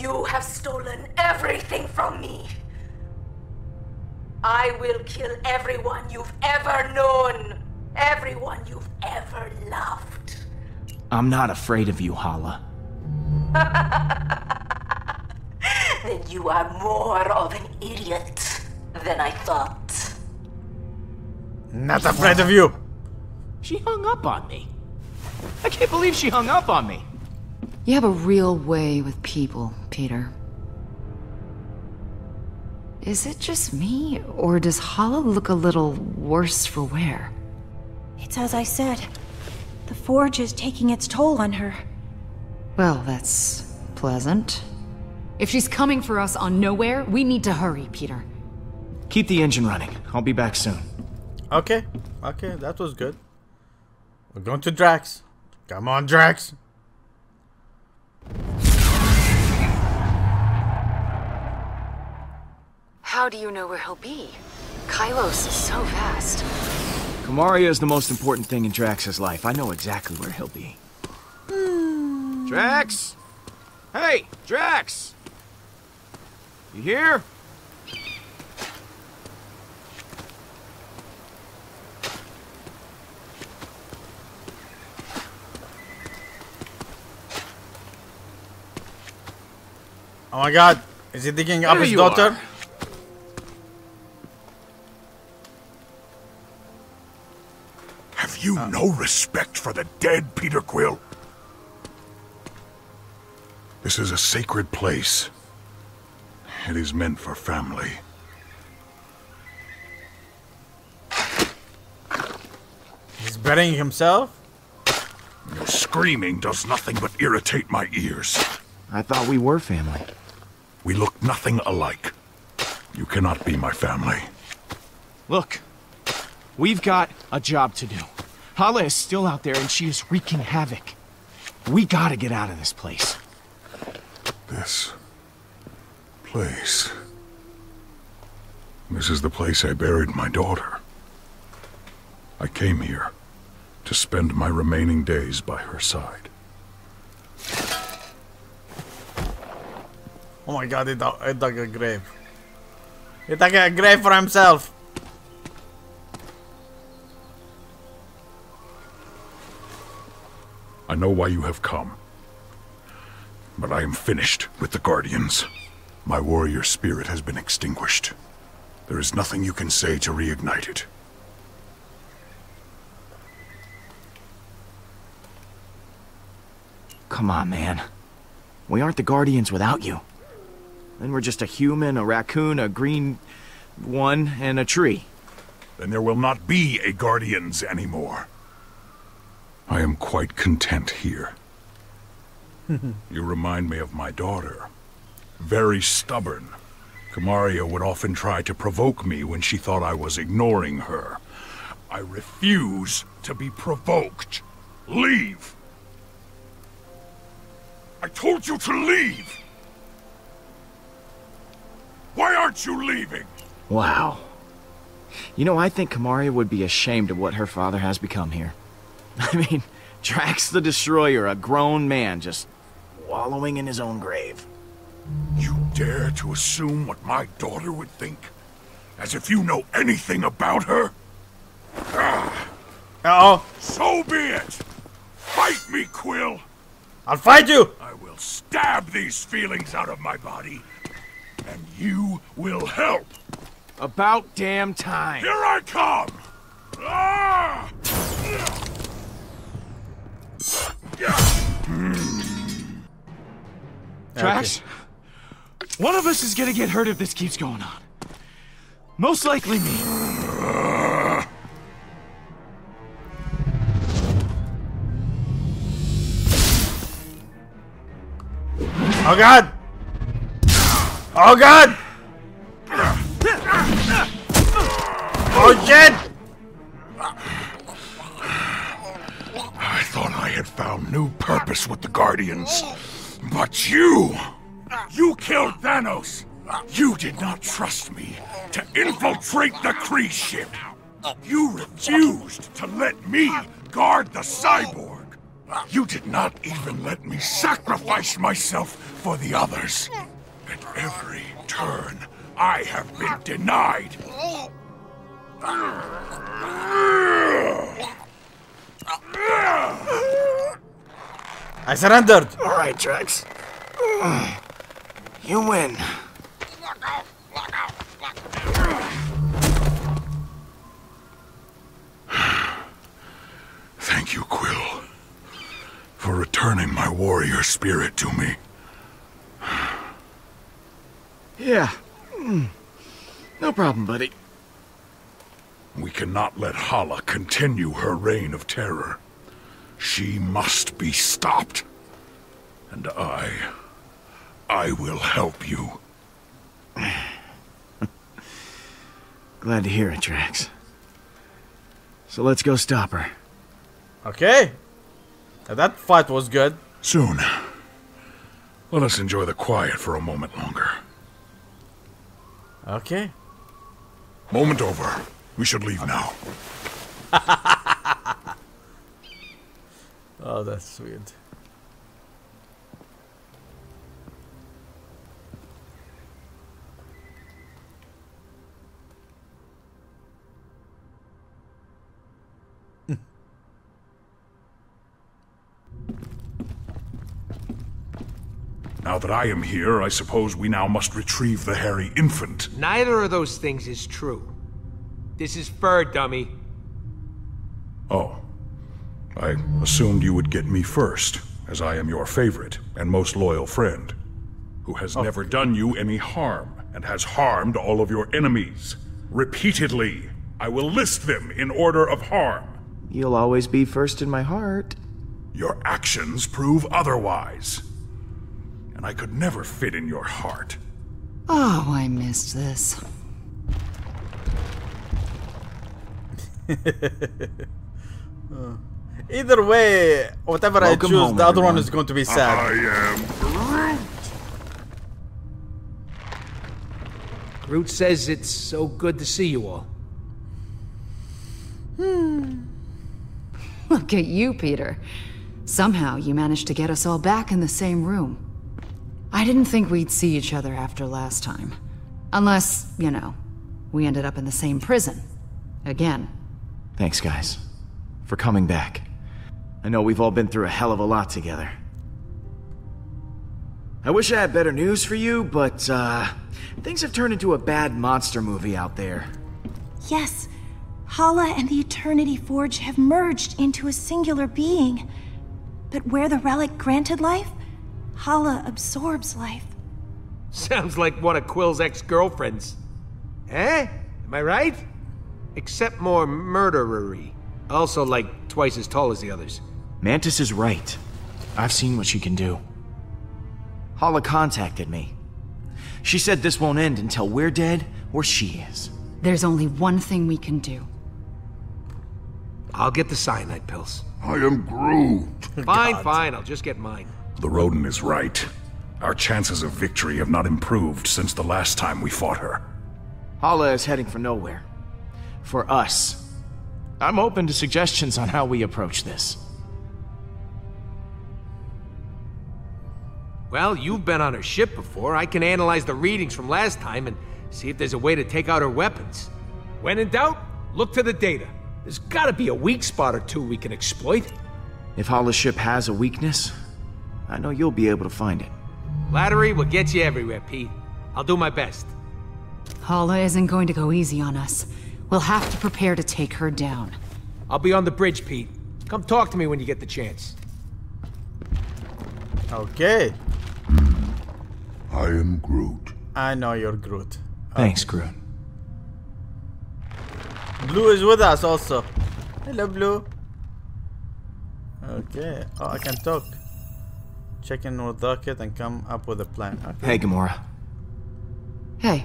You have stolen everything from me. I will kill everyone you've ever known. Everyone you've ever loved. I'm not afraid of you, Hala. Then you are more of an idiot than I thought. Not afraid of you. She hung up on me. I can't believe she hung up on me. You have a real way with people, Peter. Is it just me, or does Hala look a little worse for wear? It's as I said. The Forge is taking its toll on her. Well, that's pleasant. If she's coming for us on Knowhere, we need to hurry, Peter. Keep the engine running. I'll be back soon. Okay. Okay, that was good. We're going to Drax. Come on, Drax. How do you know where he'll be? Kylos is so vast. Kamaria is the most important thing in Drax's life. I know exactly where he'll be. Hmm. Drax? Hey, Drax! You here? Oh my god. Is he digging up his daughter? are. Have you uh. no respect for the dead, Peter Quill? This is a sacred place. It is meant for family. He's burying himself? Your screaming does nothing but irritate my ears. I thought we were family. We look nothing alike. You cannot be my family. Look, we've got a job to do. Hala is still out there and she is wreaking havoc. We gotta get out of this place. This place. This is the place I buried my daughter. I came here to spend my remaining days by her side. Oh my god, he dug, he dug a grave. He dug a grave for himself. I know why you have come. But I am finished with the Guardians. My warrior spirit has been extinguished. There is nothing you can say to reignite it. Come on, man. We aren't the Guardians without you. Then we're just a human, a raccoon, a green one, and a tree. Then there will not be a Guardians anymore. I am quite content here. you remind me of my daughter. Very stubborn. Kamaria would often try to provoke me when she thought I was ignoring her. I refuse to be provoked. Leave! I told you to leave! Why aren't you leaving? Wow. You know, I think Kamaria would be ashamed of what her father has become here. I mean, Drax the Destroyer, a grown man just wallowing in his own grave. You dare to assume what my daughter would think? As if you know anything about her? Ah. Uh-oh. So be it! Fight me, Quill! I'll fight you! I will stab these feelings out of my body, and you will help. About damn time. Here I come! Ah! Hmm. Drax, one of us is gonna get hurt if this keeps going on. Most likely me. Oh god! Oh god! Oh shit! Had found new purpose with the Guardians. But you! You killed Thanos! You did not trust me to infiltrate the Kree ship! You refused to let me guard the cyborg! You did not even let me sacrifice myself for the others. At every turn, I have been denied. I surrendered! All right, Drax. You win. Thank you, Quill, for returning my warrior spirit to me. Yeah. Mm. No problem, buddy. We cannot let Hala continue her reign of terror. She must be stopped. And I... I will help you. Glad to hear it, Drax. So let's go stop her. Okay. Now that fight was good. Soon. Let us enjoy the quiet for a moment longer. Okay. Moment over. We should leave now. Oh, that's sweet. Now that I am here, I suppose we now must retrieve the hairy infant. Neither of those things is true. This is fur, dummy. Oh. I assumed you would get me first, as I am your favorite and most loyal friend, who has oh. never done you any harm and has harmed all of your enemies. Repeatedly. I will list them in order of harm. You'll always be first in my heart. Your actions prove otherwise. And I could never fit in your heart. Oh, I missed this. Either way, whatever Welcome I choose, home, the other one is going to be sad. I sad. am Groot. Groot says it's so good to see you all. Hmm. Look at you, Peter. Somehow you managed to get us all back in the same room. I didn't think we'd see each other after last time. Unless, you know, we ended up in the same prison. Again. Thanks, guys, for coming back. I know we've all been through a hell of a lot together. I wish I had better news for you, but, uh, things have turned into a bad monster movie out there. Yes, Hala and the Eternity Forge have merged into a singular being. But where the relic granted life, Hala absorbs life. Sounds like one of Quill's ex-girlfriends. Eh? Am I right? Except more murderery. Also like twice as tall as the others. Mantis is right. I've seen what she can do. Hala contacted me. She said this won't end until we're dead or she is. There's only one thing we can do. I'll get the cyanide pills. I am Groot. Fine, fine, I'll just get mine. The rodent is right. Our chances of victory have not improved since the last time we fought her. Hala is heading for Knowhere. For us. I'm open to suggestions on how we approach this. Well, you've been on her ship before. I can analyze the readings from last time and see if there's a way to take out her weapons. When in doubt, look to the data. There's gotta be a weak spot or two we can exploit. If Hala's ship has a weakness, I know you'll be able to find it. Flattery will get you everywhere, Pete. I'll do my best. Hala isn't going to go easy on us. We'll have to prepare to take her down. I'll be on the bridge, Pete. Come talk to me when you get the chance. Okay. I am Groot. I know you're Groot. Thanks, Groot. Blue is with us also. Hello, Blue. Okay. Oh, I can talk. Check in with Duckett and come up with a plan. Okay. Hey, Gamora. Hey,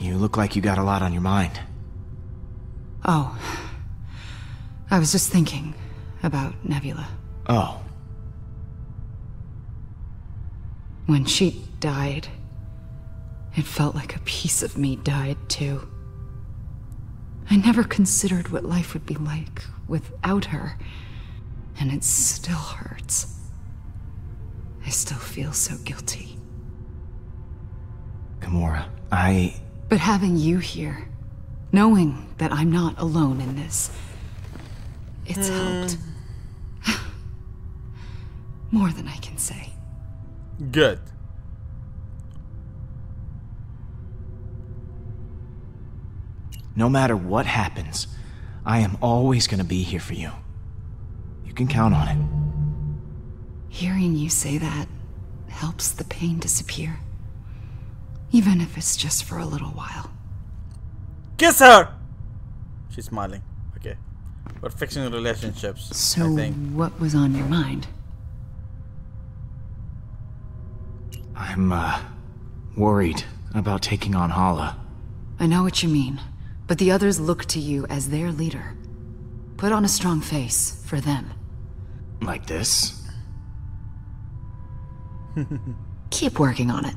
You look like you got a lot on your mind. oh. I was just thinking about Nebula. Oh, When she died, it felt like a piece of me died too. I never considered what life would be like without her, and it still hurts. I still feel so guilty. Gamora, I. But having you here, knowing that I'm not alone in this, it's hmm. helped. More than I can say. Good. No matter what happens, I am always gonna be here for you. You can count on it. Hearing you say that helps the pain disappear. Even if it's just for a little while. Kiss her! She's smiling. Okay. We're fixing relationships. So, I think. what was on your mind? I'm, uh, worried about taking on Hala. I know what you mean, but the others look to you as their leader. Put on a strong face for them. Like this? Keep working on it.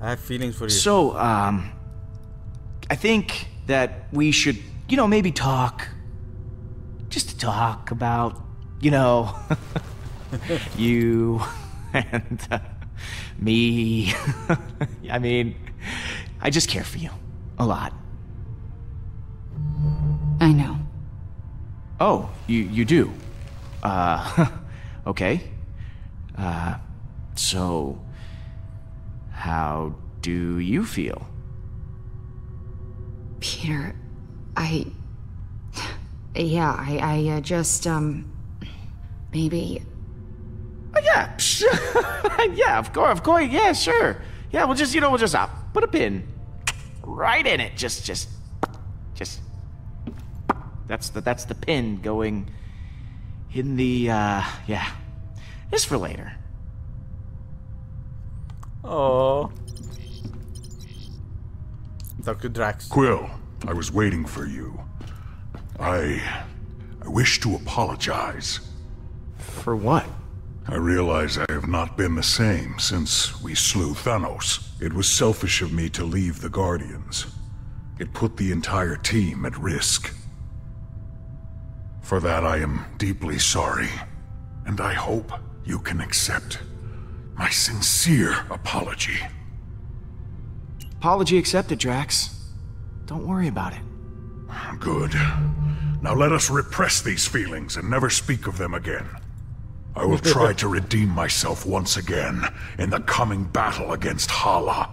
I have feelings for you. So, um, I think that we should, you know, maybe talk. Just to talk about, you know, you and uh, me. I mean, I just care for you. A lot. I know. Oh, you, you do? Uh, okay. Uh, so, how do you feel? Peter, I. Yeah, I, I uh, just, um. Maybe. Oh, yeah, sure. yeah, of course, of course, yeah, sure. Yeah, we'll just, you know, we'll just uh, put a pin right in it. Just, just, just. That's the that's the pin going in the uh, yeah. Just for later. Oh. Dr. Drax. Quill, I was waiting for you. I. I wish to apologize. For what? I realize I have not been the same since we slew Thanos. It was selfish of me to leave the Guardians. It put the entire team at risk. For that, I am deeply sorry. And I hope you can accept my sincere apology. Apology accepted, Drax. Don't worry about it. Good. Now let us repress these feelings and never speak of them again. I will try to redeem myself once again in the coming battle against Hala.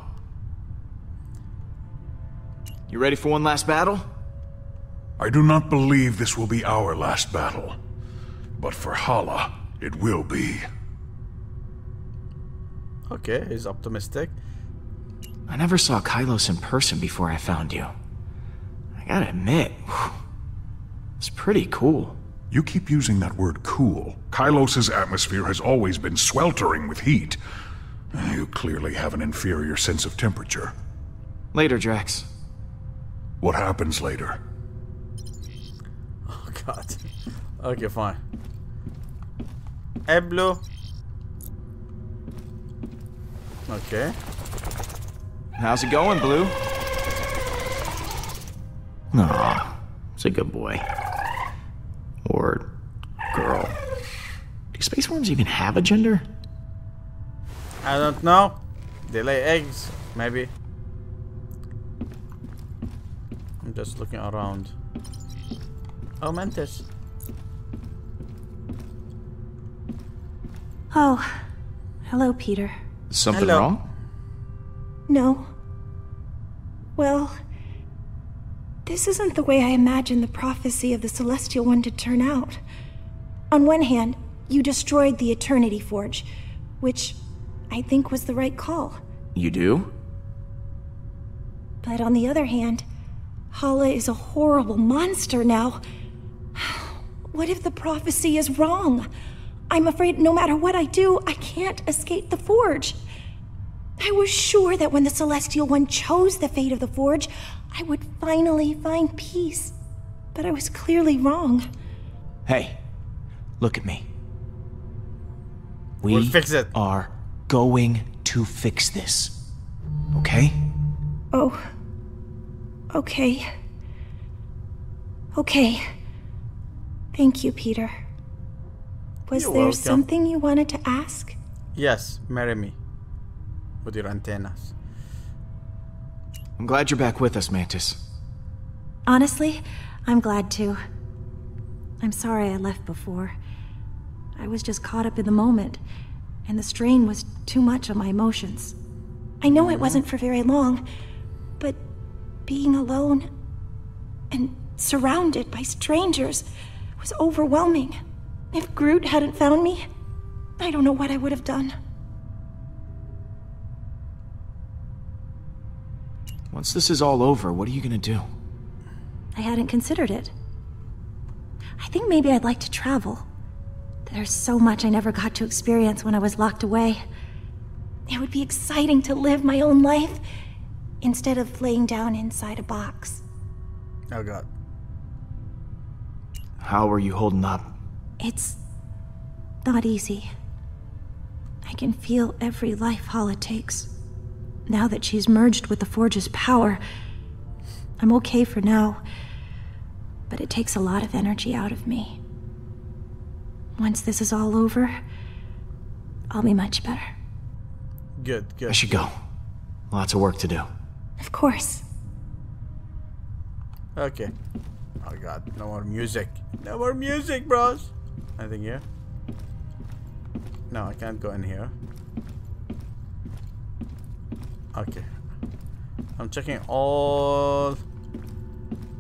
You ready for one last battle? I do not believe this will be our last battle. But for Hala, it will be. Okay, he's optimistic. I never saw Kylos in person before I found you. I gotta admit, it's pretty cool. You keep using that word cool. Kylos's atmosphere has always been sweltering with heat. You clearly have an inferior sense of temperature. Later, Drax. What happens later? Oh god. Okay, fine. Hey, Blue. Okay. How's it going, Blue? Aw, it's a good boy. Or girl. Do space worms even have a gender? I don't know. They lay eggs, maybe. I'm just looking around. Oh, Mantis. Oh, hello, Peter. Something Hello. wrong? No. Well, this isn't the way I imagined the prophecy of the Celestial One to turn out. On one hand, you destroyed the Eternity Forge, which I think was the right call. You do? But on the other hand, Hala is a horrible monster now. What if the prophecy is wrong? I'm afraid no matter what I do, I can't escape the Forge. I was sure that when the Celestial One chose the fate of the Forge, I would finally find peace. But I was clearly wrong. Hey, look at me. We We'll fix it. are going to fix this. Okay? Oh. Okay. Okay. Thank you, Peter. Was You're there welcome. something you wanted to ask? Yes, marry me. With your antennas. I'm glad you're back with us, Mantis. Honestly, I'm glad too. I'm sorry I left before. I was just caught up in the moment, and the strain was too much on my emotions. I know it mm-hmm. wasn't for very long, but being alone and surrounded by strangers was overwhelming. If Groot hadn't found me, I don't know what I would have done. Once this is all over, what are you gonna do? I hadn't considered it. I think maybe I'd like to travel. There's so much I never got to experience when I was locked away. It would be exciting to live my own life instead of laying down inside a box. Oh god. How are you holding up? It's not easy. I can feel every life Hala takes. Now that she's merged with the Forge's power, I'm okay for now, but it takes a lot of energy out of me. Once this is all over, I'll be much better. Good, good. I should go. Lots of work to do. Of course. Okay. Oh god, no more music. No more music, bros. Anything here? No, I can't go in here. Okay. I'm checking all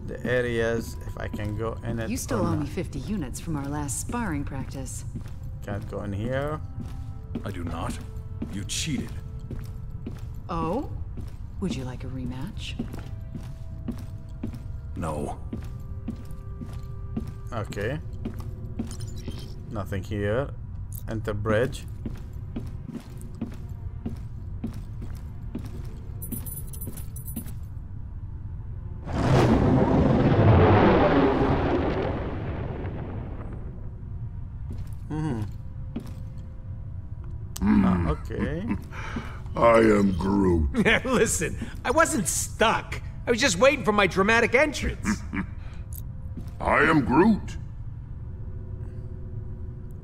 the areas if I can go in it. You still or owe me 50 units from our last sparring practice. Can't go in here. I do not. You cheated. Oh? Would you like a rematch? No. Okay. Nothing here. Enter bridge. Hmm. Ah, okay. I am Groot. Listen, I wasn't stuck. I was just waiting for my dramatic entrance. I am Groot.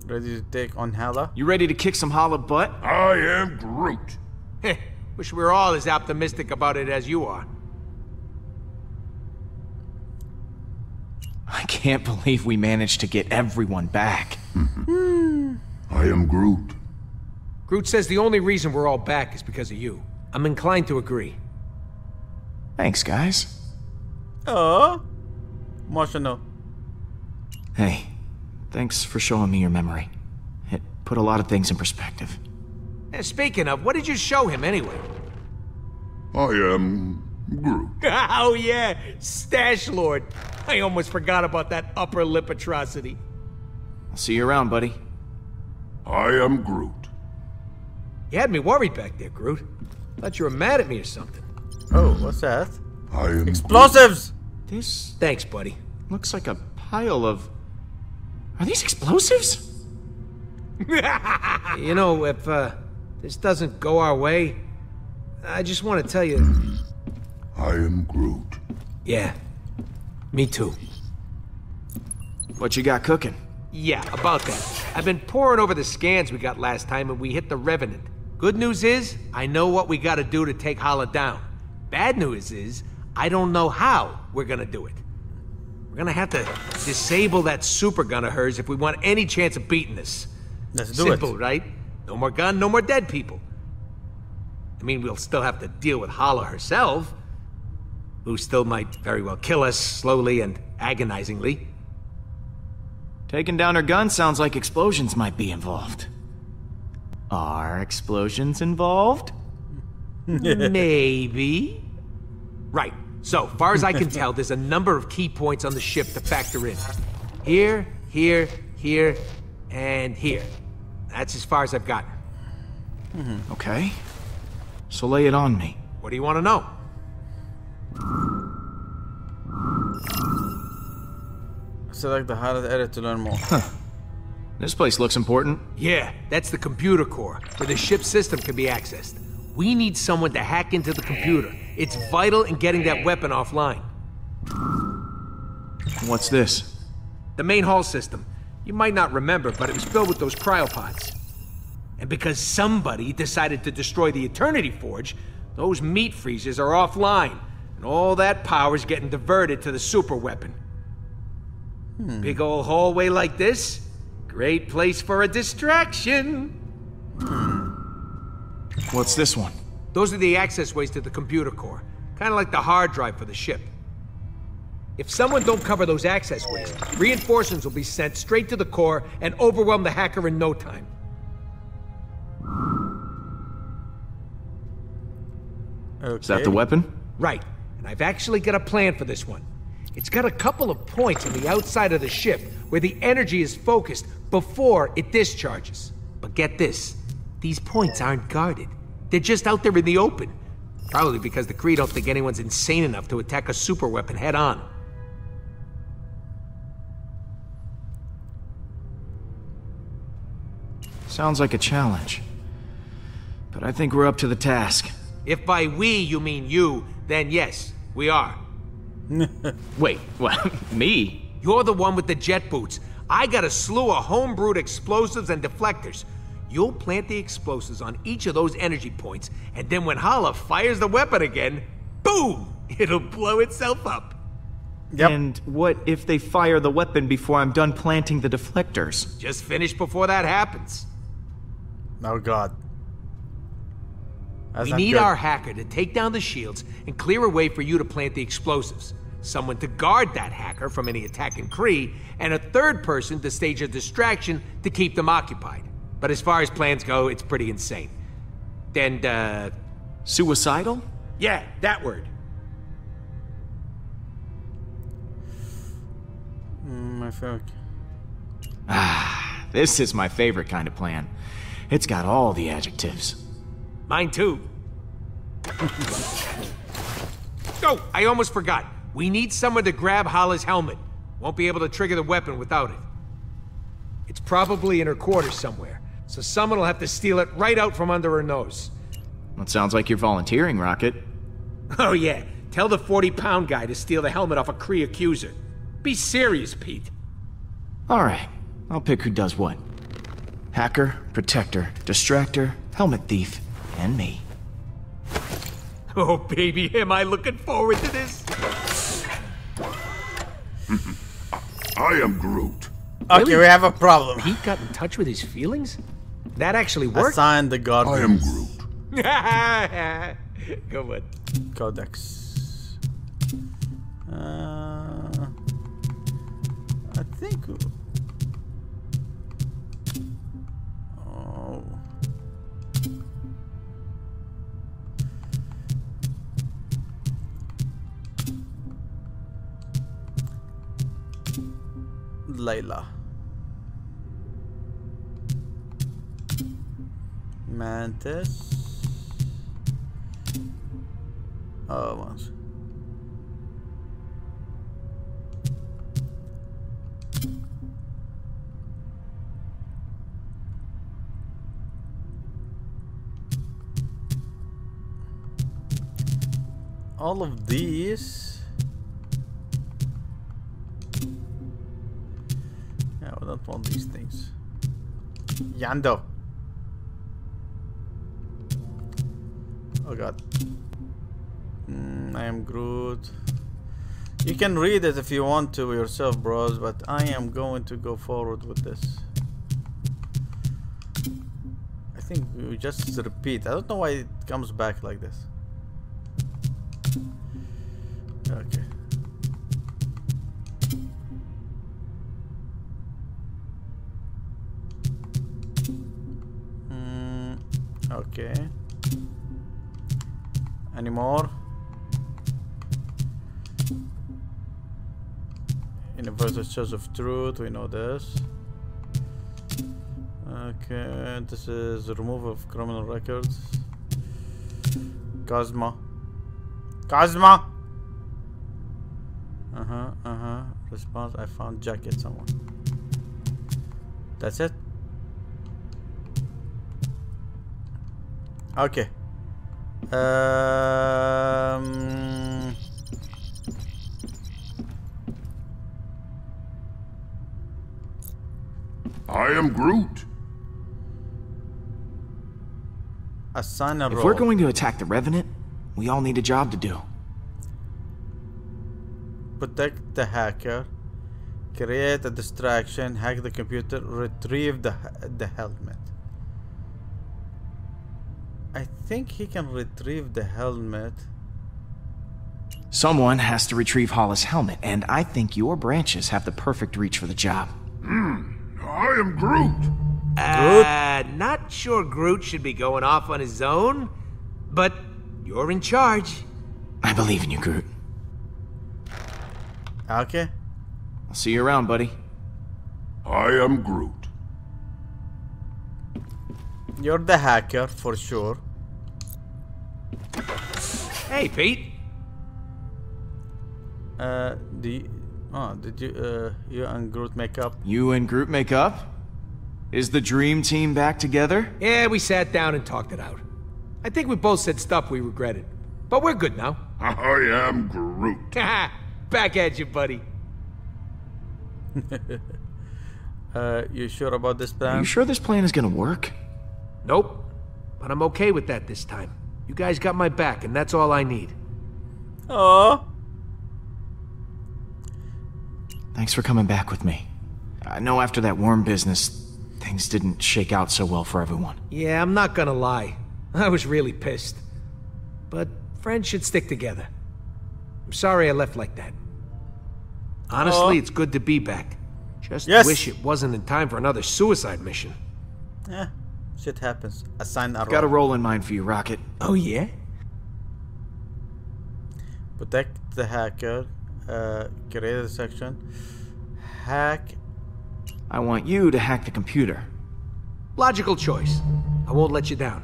Ready to take on Hala? You ready to kick some Hala butt? I am Groot. Wish we were all as optimistic about it as you are. I can't believe we managed to get everyone back. Mm-hmm. I am Groot. Groot says the only reason we're all back is because of you. I'm inclined to agree. Thanks, guys. Oh, emotional. Hey, thanks for showing me your memory. It put a lot of things in perspective. Speaking of, what did you show him anyway? I am Groot. oh yeah, Stash Lord. I almost forgot about that upper lip atrocity. I'll see you around, buddy. I am Groot. You had me worried back there, Groot. Thought you were mad at me or something. Oh, what's that? I am Explosives! This Thanks, buddy. looks like a pile of. Are these explosives? You know, if uh, this doesn't go our way, I just want to tell you, I am Groot. yeah, me too. What you got cooking? Yeah, about that. I've been poring over the scans we got last time and we hit the Revenant. Good news is, I know what we gotta do to take Hala down. Bad news is, I don't know how we're gonna do it. We're gonna have to disable that super gun of hers if we want any chance of beating this. Let's do Simple, it. right? No more gun, no more dead people. I mean, we'll still have to deal with Hala herself, who still might very well kill us slowly and agonizingly. Taking down her gun sounds like explosions might be involved. Are explosions involved? Maybe. Right. So, far as I can tell, there's a number of key points on the ship to factor in. Here, here, here, and here. That's as far as I've gotten. Mm-hmm. Okay. So lay it on me. What do you want to know? Select the hardest edit to learn more. Huh. This place looks important. Yeah, that's the computer core, where the ship's system can be accessed. We need someone to hack into the computer. It's vital in getting that weapon offline. What's this? The main hall system. You might not remember, but it was filled with those cryopods. And because somebody decided to destroy the Eternity Forge, those meat freezers are offline, and all that power's getting diverted to the super weapon. Hmm. Big old hallway like this? Great place for a distraction. Hmm. What's this one? Those are the access ways to the computer core, kind of like the hard drive for the ship. If someone don't cover those access ways, reinforcements will be sent straight to the core and overwhelm the hacker in no time. Is that the weapon? Right, and I've actually got a plan for this one. It's got a couple of points on the outside of the ship where the energy is focused before it discharges. But get this, these points aren't guarded. They're just out there in the open. Probably because the Kree don't think anyone's insane enough to attack a super weapon head on. Sounds like a challenge. But I think we're up to the task. If by we you mean you, then yes, we are. Wait, what? Me? You're the one with the jet boots. I got a slew of homebrewed explosives and deflectors. You'll plant the explosives on each of those energy points, and then when Hala fires the weapon again, boom! It'll blow itself up. Yep. And what if they fire the weapon before I'm done planting the deflectors? Just finish before that happens. Oh god. That's we need good. our hacker to take down the shields and clear a way for you to plant the explosives. Someone to guard that hacker from any attacking Kree, and a third person to stage a distraction to keep them occupied. But as far as plans go, it's pretty insane. And, uh, Suicidal? yeah, that word. Mm, I think. This is my favorite kind of plan. It's got all the adjectives. Mine too. oh, I almost forgot. We need someone to grab Hala's helmet. Won't be able to trigger the weapon without it. It's probably in her quarters somewhere, so someone will have to steal it right out from under her nose. That sounds like you're volunteering, Rocket. Oh yeah, tell the 40-pound guy to steal the helmet off a Kree accuser. Be serious, Pete. Alright, I'll pick who does what. Hacker, protector, distractor, helmet thief, and me. Oh baby, am I looking forward to this? I am Groot. Okay, Really? we have a problem. Pete got in touch with his feelings? That actually worked? Assign the Guardians. I am Groot. Go on. Codex. Uh, I think. Oh. Lylla. Mantis. Oh, once. All of these. Yeah, we don't want these things. Yondu. Oh god. Mm, I am Groot. You can read it if you want to yourself, bros, but I am going to go forward with this. I think we just repeat. I don't know why it comes back like this. Okay. Mm, okay. Any more? Universal Church of Truth, we know this. Okay, this is the removal of criminal records. Cosmo. Cosmo! Uh-huh, uh-huh. Response, I found jacket somewhere. That's it? Okay. Um... I am Groot. Assign a If role. we're going to attack the Revenant, we all need a job to do. protect the hacker, create a distraction, hack the computer, retrieve the the helmet. I think he can retrieve the helmet. Someone has to retrieve Hollis' helmet, and I think your branches have the perfect reach for the job. Hmm. I am Groot. Uh, not sure Groot should be going off on his own, but you're in charge. I believe in you, Groot. Okay. I'll see you around, buddy. I am Groot. You're the hacker for sure. Hey, Pete. Uh, do you, oh, did you uh you and Groot make up? You and Groot make up? Is the dream team back together? Yeah, we sat down and talked it out. I think we both said stuff we regretted. But we're good now. I am Groot. Back at you, buddy. Uh, you sure about this plan? Are you sure this plan is gonna work? Nope. But I'm okay with that this time. You guys got my back, and that's all I need. Oh. Thanks for coming back with me. I know after that worm business, things didn't shake out so well for everyone. Yeah, I'm not gonna lie. I was really pissed. But friends should stick together. I'm sorry I left like that. Honestly, Aw. it's good to be back. Just Yes. wish it wasn't in time for another suicide mission. Yeah, shit happens. Assign a Got a role. role in mind for you, Rocket. Oh, yeah? Protect the hacker. Uh, create a section. Hack. I want you to hack the computer. Logical choice. I won't let you down.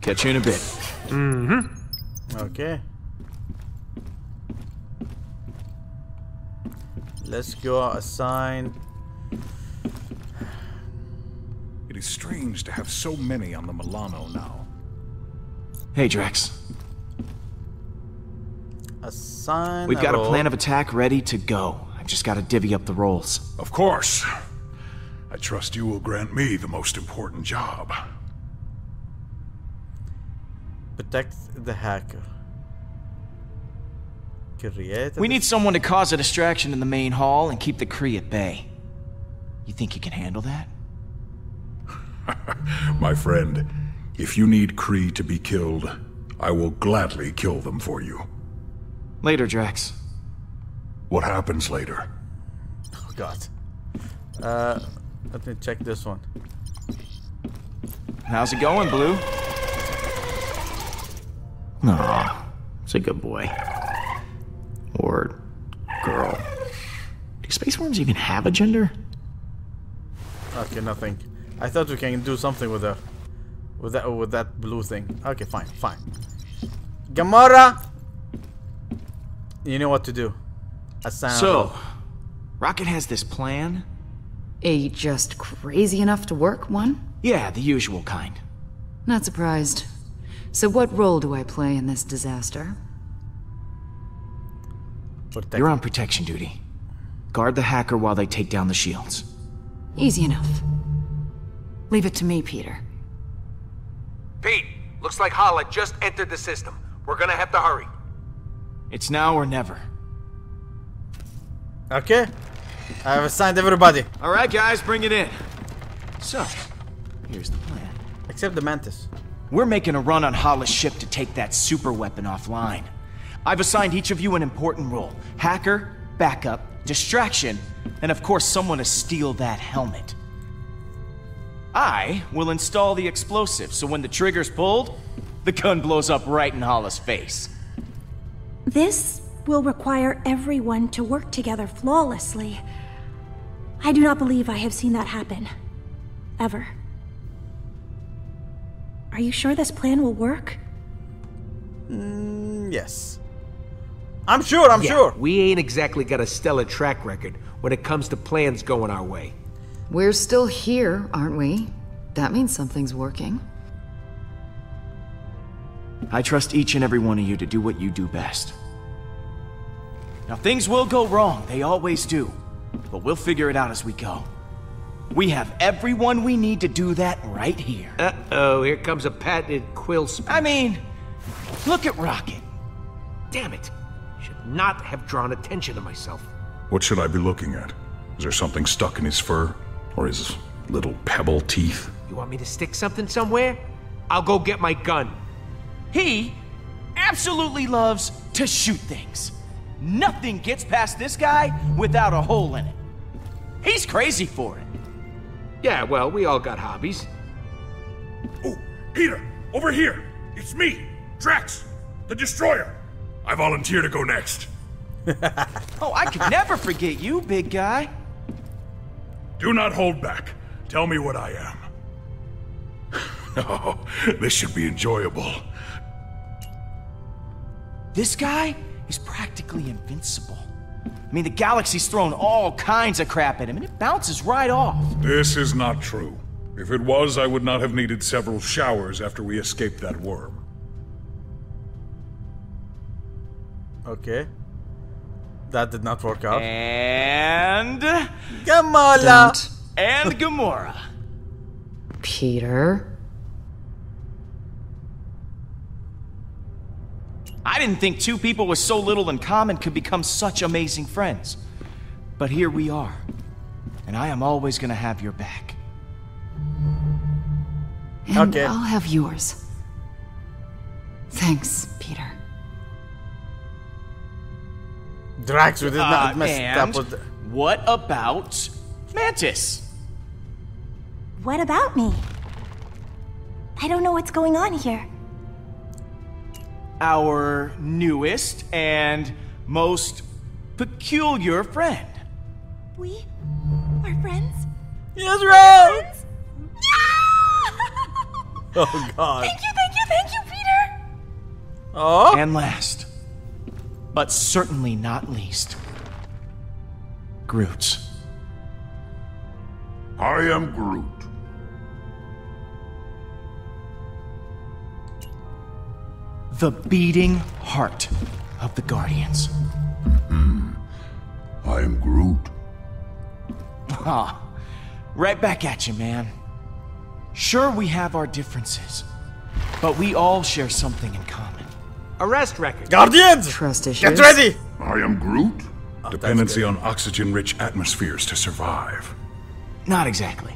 Catch you in a bit. Mm-hmm. Okay. Let's go assign. It is strange to have so many on the Milano now. Hey, Drax. Assign. We've got a plan of attack ready to go. I've just got to divvy up the roles. Of course. I trust you will grant me the most important job. Protect the hacker. Create. We need someone to cause a distraction in the main hall and keep the Kree at bay. You think you can handle that? My friend, if you need Kree to be killed, I will gladly kill them for you. Later, Drax. What happens later? Oh god. Uh, let me check this one. How's it going, Blue? Aw, it's a good boy. Or girl. Do space worms even have a gender? Okay, nothing. I thought we can do something with the, with that, with that blue thing. Okay, fine, fine. Gamora, you know what to do. Assemble. So, Rocket has this plan? A just crazy enough to work one? Yeah, the usual kind. Not surprised. So what role do I play in this disaster? Protect- You're on protection duty. Guard the hacker while they take down the shields. Easy enough. Leave it to me, Peter. Pete, looks like Hala just entered the system. We're gonna have to hurry. It's now or never. Okay. I have assigned everybody. Alright, guys, bring it in. So, here's the plan. Except the Mantis. We're making a run on Hala's ship to take that super weapon offline. I've assigned each of you an important role hacker, backup, distraction, and of course, someone to steal that helmet. I will install the explosive so when the trigger's pulled, the gun blows up right in Hala's face. This will require everyone to work together flawlessly. I do not believe I have seen that happen. Ever. Are you sure this plan will work? Mm, yes. I'm sure, I'm Yeah, sure. We ain't exactly got a stellar track record when it comes to plans going our way. We're still here, aren't we? That means something's working. I trust each and every one of you to do what you do best. Now, things will go wrong, they always do. But we'll figure it out as we go. We have everyone we need to do that right here. Uh-oh, here comes a patented quill speech. I mean, look at Rocket. Damn it. Should not have drawn attention to myself. What should I be looking at? Is there something stuck in his fur? Or his little pebble teeth? You want me to stick something somewhere? I'll go get my gun. He absolutely loves to shoot things. Nothing gets past this guy without a hole in it. He's crazy for it. Yeah, well, we all got hobbies. Oh, Peter, over here! It's me, Drax, the Destroyer. I volunteer to go next. Oh, I could never forget you, big guy. Do not hold back. Tell me what I am. oh, this should be enjoyable. This guy is practically invincible. I mean, the galaxy's thrown all kinds of crap at him, and it bounces right off. This is not true. If it was, I would not have needed several showers after we escaped that worm. Okay. That did not work out. And. Gamora! Don't. And Gamora. Peter? I didn't think two people with so little in common could become such amazing friends. But here we are. And I am always gonna have your back. And Okay. I'll have yours. Thanks, Peter. Drax, we did not Uh, mess and up with the... what about Mantis? What about me? I don't know what's going on here. Our newest and most peculiar friend. We are friends? Yes, right! Friends? Oh, God. Thank you, thank you, thank you, Peter! Oh? And last, but certainly not least, Groot. I am Groot. The beating heart of the Guardians. Hmm. I am Groot. Ah, right back at you, man. Sure, we have our differences, but we all share something in common. Arrest record. Guardians! Trust issues. Get ready! I am Groot? Oh, Dependency on oxygen-rich atmospheres to survive. Not exactly.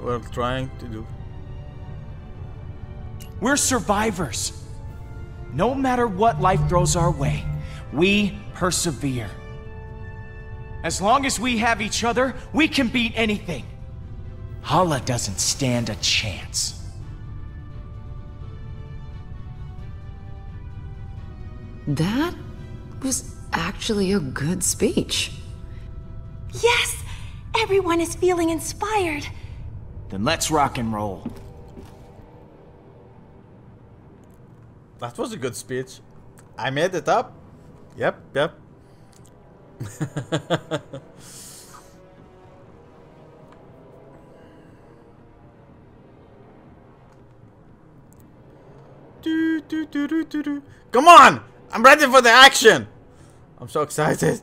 We're trying to do. We're survivors. No matter what life throws our way, we persevere. As long as we have each other, we can beat anything. Hala doesn't stand a chance. That was actually a good speech. Yes! Everyone is feeling inspired. Then let's rock and roll. That was a good speech. I made it up. Yep, yep. Do, do, do, do, do, do. Come on! I'm ready for the action! I'm so excited.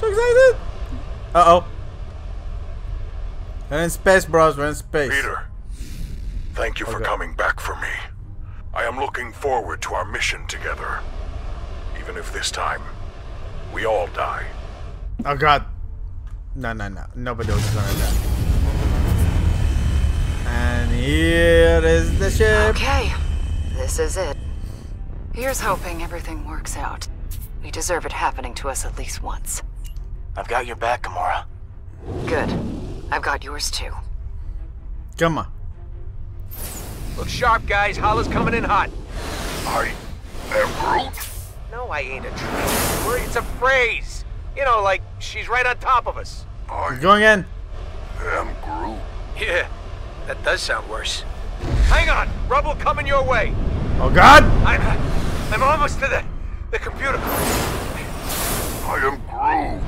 So excited! Uh oh. We're in space, bros. We're in space. Peter, thank you for coming back for me. I am looking forward to our mission together. Even if this time, we all die. Oh god. No, no, no. Nobody was gonna die. And here is the ship. Okay, this is it. Here's hoping everything works out. We deserve it happening to us at least once. I've got your back, Gamora. Good. I've got yours too. Come on. Look sharp, guys. Hala's coming in hot. I am Groot? No, I ain't a tree. It's a phrase. You know, like she's right on top of us. I Going in. am Groot. Yeah, that does sound worse. Hang on, rubble coming your way. Oh god! I'm, I'm almost to the, the computer. I am Groot.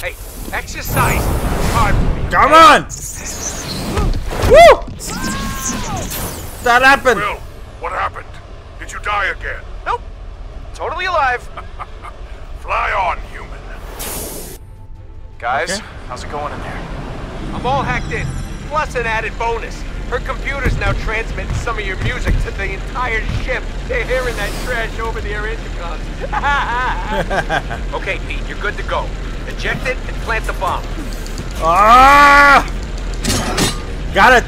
Hey, exercise is hard for me. Come on! Woo! That happened! Will, what happened? Did you die again? Nope, totally alive. Fly on, human. Guys, Okay. how's it going in there? I'm all hacked in, plus an added bonus. Her computer's now transmitting some of your music to the entire ship. They're hearing that trash over the air intercoms. okay, Pete, you're good to go. Eject it and plant the bomb. Ah! Got it!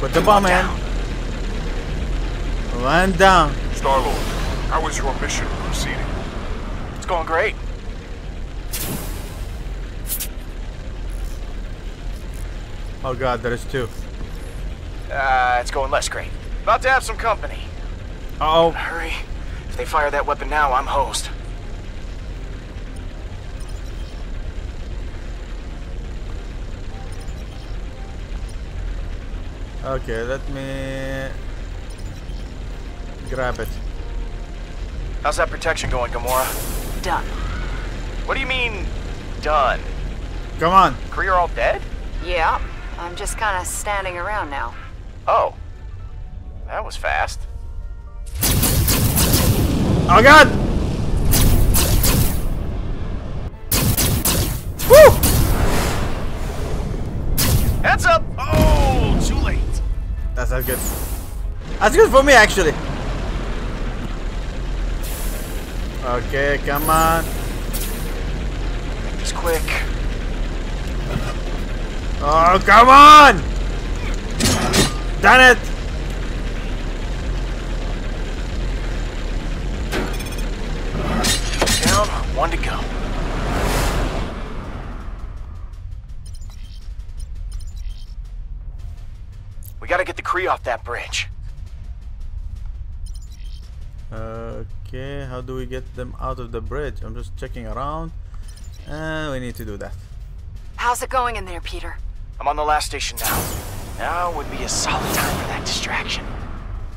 Put the bomb in. One down. Star-Lord, how is your mission proceeding? It's going great. Oh god, there is two. Uh, it's going less great. About to have some company. Uh oh. Hurry. If they fire that weapon now, I'm hosed. Okay, let me grab it. How's that protection going, Gamora? Done. What do you mean, done? Come on. Kree are all dead? Yeah, I'm just kind of standing around now. Oh. That was fast. Oh god! Woo! Heads up! Oh, too late. That's not good. That's good for me actually. Okay, come on. Make this quick. Oh, come on! Done it! Down, one to go. We gotta get the Kree off that bridge. Okay, how do we get them out of the bridge? I'm just checking around. And we need to do that. How's it going in there, Peter? I'm on the last station now. Now would be a solid time for that distraction.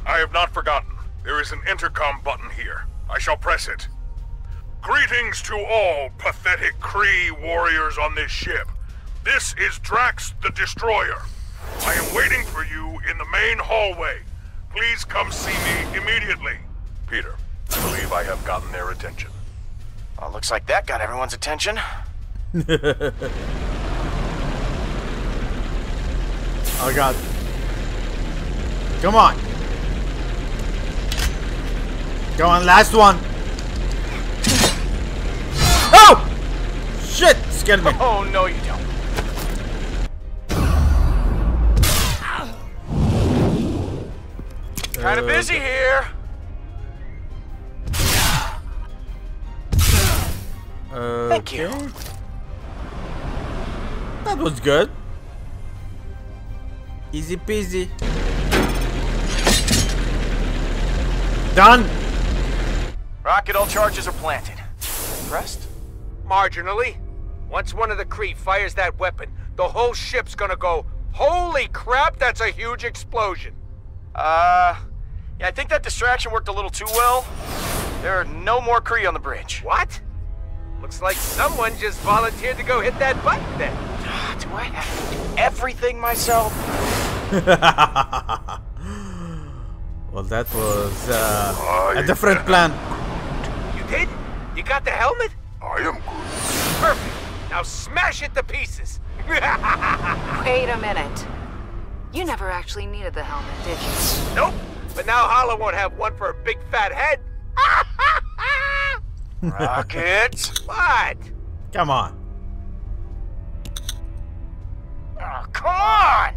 I have not forgotten. There is an intercom button here. I shall press it. Greetings to all pathetic Kree warriors on this ship. This is Drax the Destroyer. I am waiting for you in the main hallway. Please come see me immediately. Peter, I believe I have gotten their attention. Well, looks like that got everyone's attention. Oh god. Come on. Go on, last one. Oh! Shit! Scared me. Oh, no, you don't. Kind of uh, busy here. Uh, Thank you. That was good. Easy peasy. Done. Rocket all charges are planted. Impressed? Marginally. Once one of the Kree fires that weapon, the whole ship's gonna go, holy crap, that's a huge explosion. Uh, yeah, I think that distraction worked a little too well. There are no more Kree on the bridge. What? Looks like someone just volunteered to go hit that button then. Do I have to do everything myself? well, that was uh, a different plan. You did? You got the helmet? I am good. Perfect. Now smash it to pieces. Wait a minute. You never actually needed the helmet, did you? Nope. But now Hala won't have one for a big fat head. Rocket! What? Come on. Oh, come on!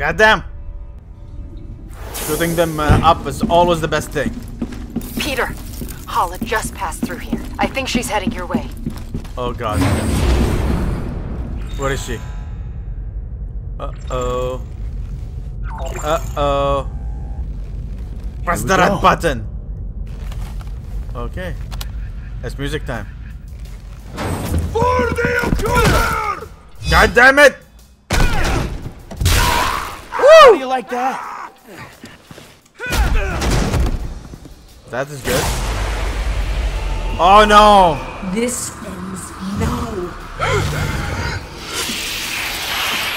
Goddamn. Shooting them uh, up is always the best thing. Peter, Hala just passed through here. I think she's heading your way. Oh god. Where is she? Uh-oh. Uh-oh. Press we the red button. Okay. It's music time. God damn it! How do you like that? That is good. Oh no! This ends now.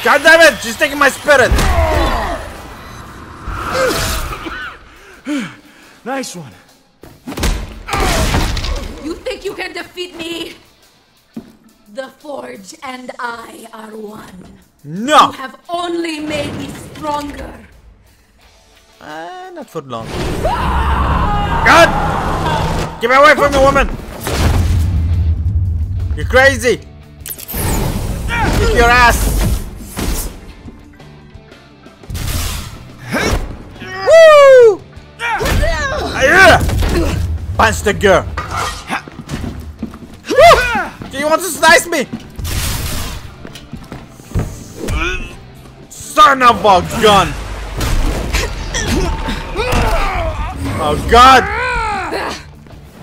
God damn it! She's taking my spirit! Nice one. You think you can defeat me? The Forge and I are one. No! You have only made me stronger. Uh, not for long. God! Get away from me, woman! You're crazy! Kick your ass! Woo! Punch the girl! Do you want to slice me? Son of a gun! Oh god!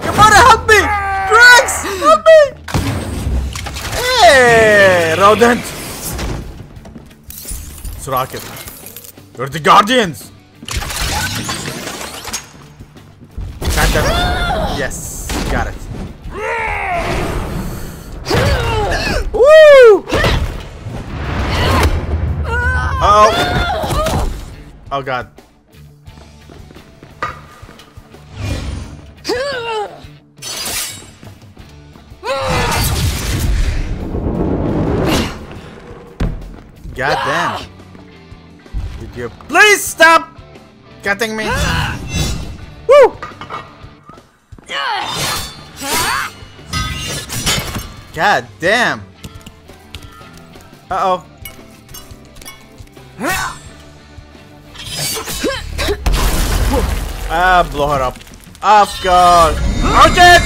On, help me! Drax! Help me! Hey, rodent! Rocket. You're the Guardians! Them. Yes, got it. Woo! Oh. Oh god. God damn. Did you please stop cutting me? Woo! God damn. Uh oh. Ah, blow her up. Of course. Rocket!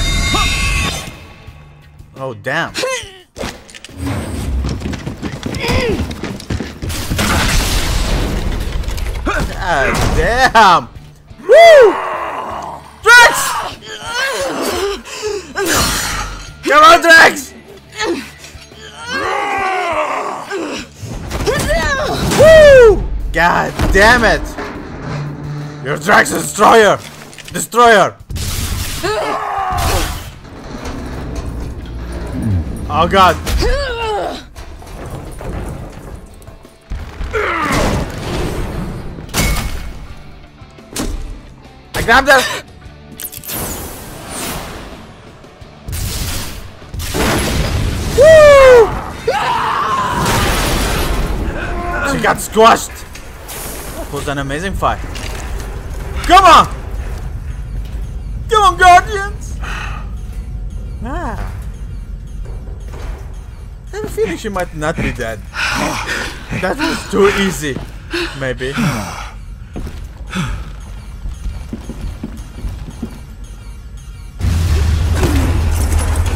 Oh, damn. God damn! Woo! Drax! Come on, Drax! Woo! God damn it! You're Drax Destroyer! Destroyer! Oh god! I grabbed her! Woo! She got squashed! It was an amazing fight. Come on! Come on, Guardians! Ah. I have a feeling she might not be dead. That was too easy. Maybe.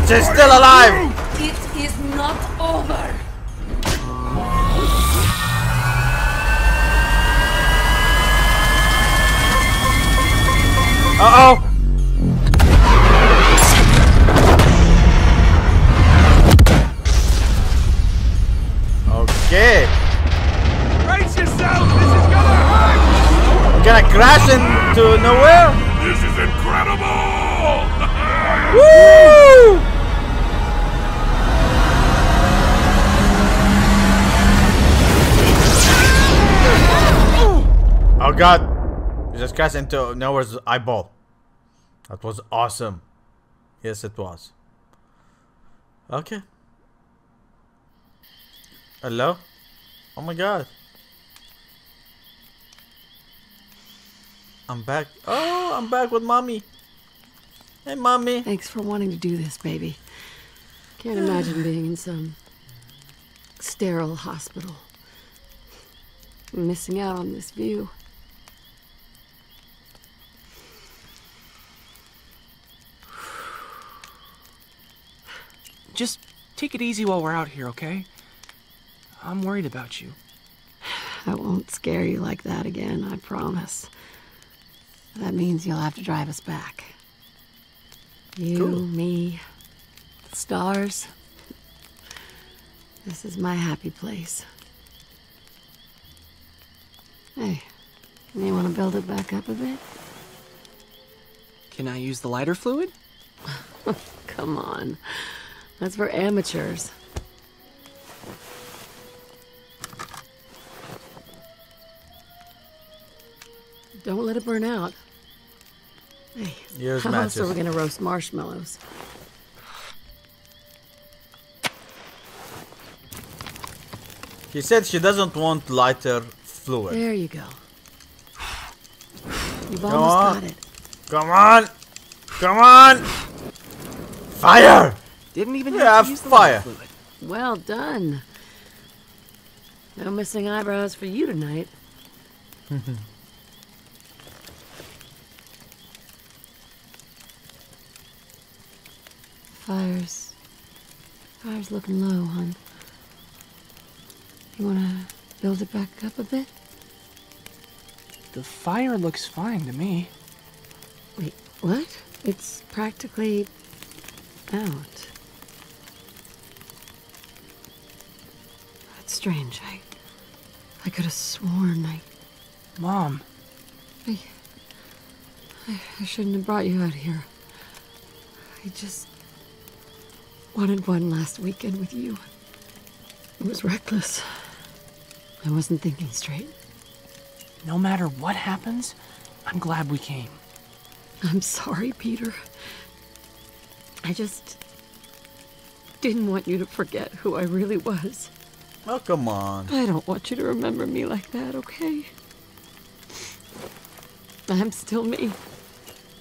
She's still alive! Uh-oh! Okay. Brace yourself! This is gonna hurt! We're gonna crash into Knowhere? This is incredible! Woo! Oh god. Crashed into Knowhere's eyeball. That was awesome. Yes, it was. Okay. Hello? Oh my god. I'm back. Oh, I'm back with mommy. Hey, mommy. Thanks for wanting to do this, baby. Can't imagine being in some sterile hospital. Missing out on this view. Just take it easy while we're out here, okay? I'm worried about you. I won't scare you like that again, I promise. That means you'll have to drive us back. You, Cool. me, the stars. This is my happy place. Hey, you want to build it back up a bit? Can I use the lighter fluid? Come on. That's for amateurs. Don't let it burn out. Hey, Here's how else are we gonna roast marshmallows? She said she doesn't want lighter fluid. There you go. You've Come almost on. got it. Come on! Come on! Fire! Didn't even Yeah, have to use fire. lighter fluid. Well done. No missing eyebrows for you tonight. Fire's. Fire's looking low, hon. You wanna build it back up a bit? The fire looks fine to me. Wait, what? It's practically out. Strange. I. I could have sworn I. Mom, I, I. I shouldn't have brought you out here. I just. wanted one last weekend with you. It was reckless. I wasn't thinking straight. no matter what happens, I'm glad we came. I'm sorry, Peter. I just didn't want you to forget who I really was. Oh, come on. I don't want you to remember me like that, okay? I'm still me.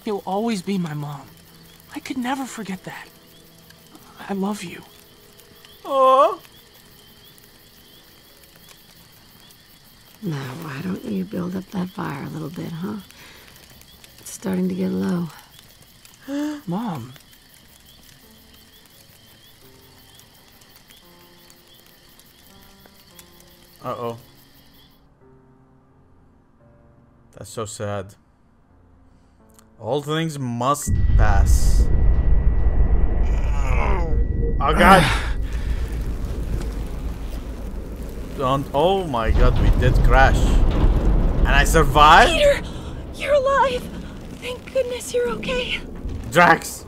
You'll always be my mom. I could never forget that. I love you. Oh. Now, why don't you build up that fire a little bit, huh? It's starting to get low. Mom, Uh oh. That's so sad. All things must pass. Oh god! Don't. Oh my god, we did crash. And I survived? Peter, you're alive. Thank goodness you're okay. Drax!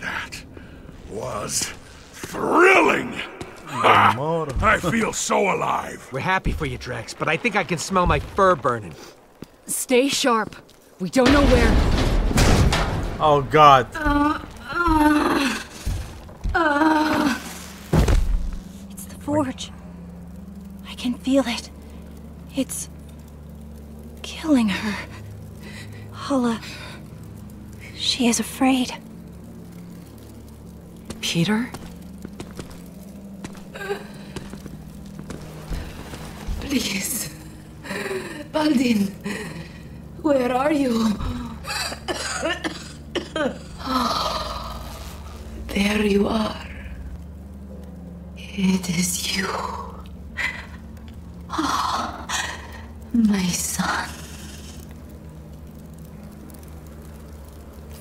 That was thrilling! Ah, I feel so alive. We're happy for you, Drax, but I think I can smell my fur burning. Stay sharp. We don't know where. Oh god. Uh, uh, uh. It's the forge. I can can feel it. It's killing her. Hala. She is afraid. Peter? Please. Baldin. Where are you? There you are. It is you. My son.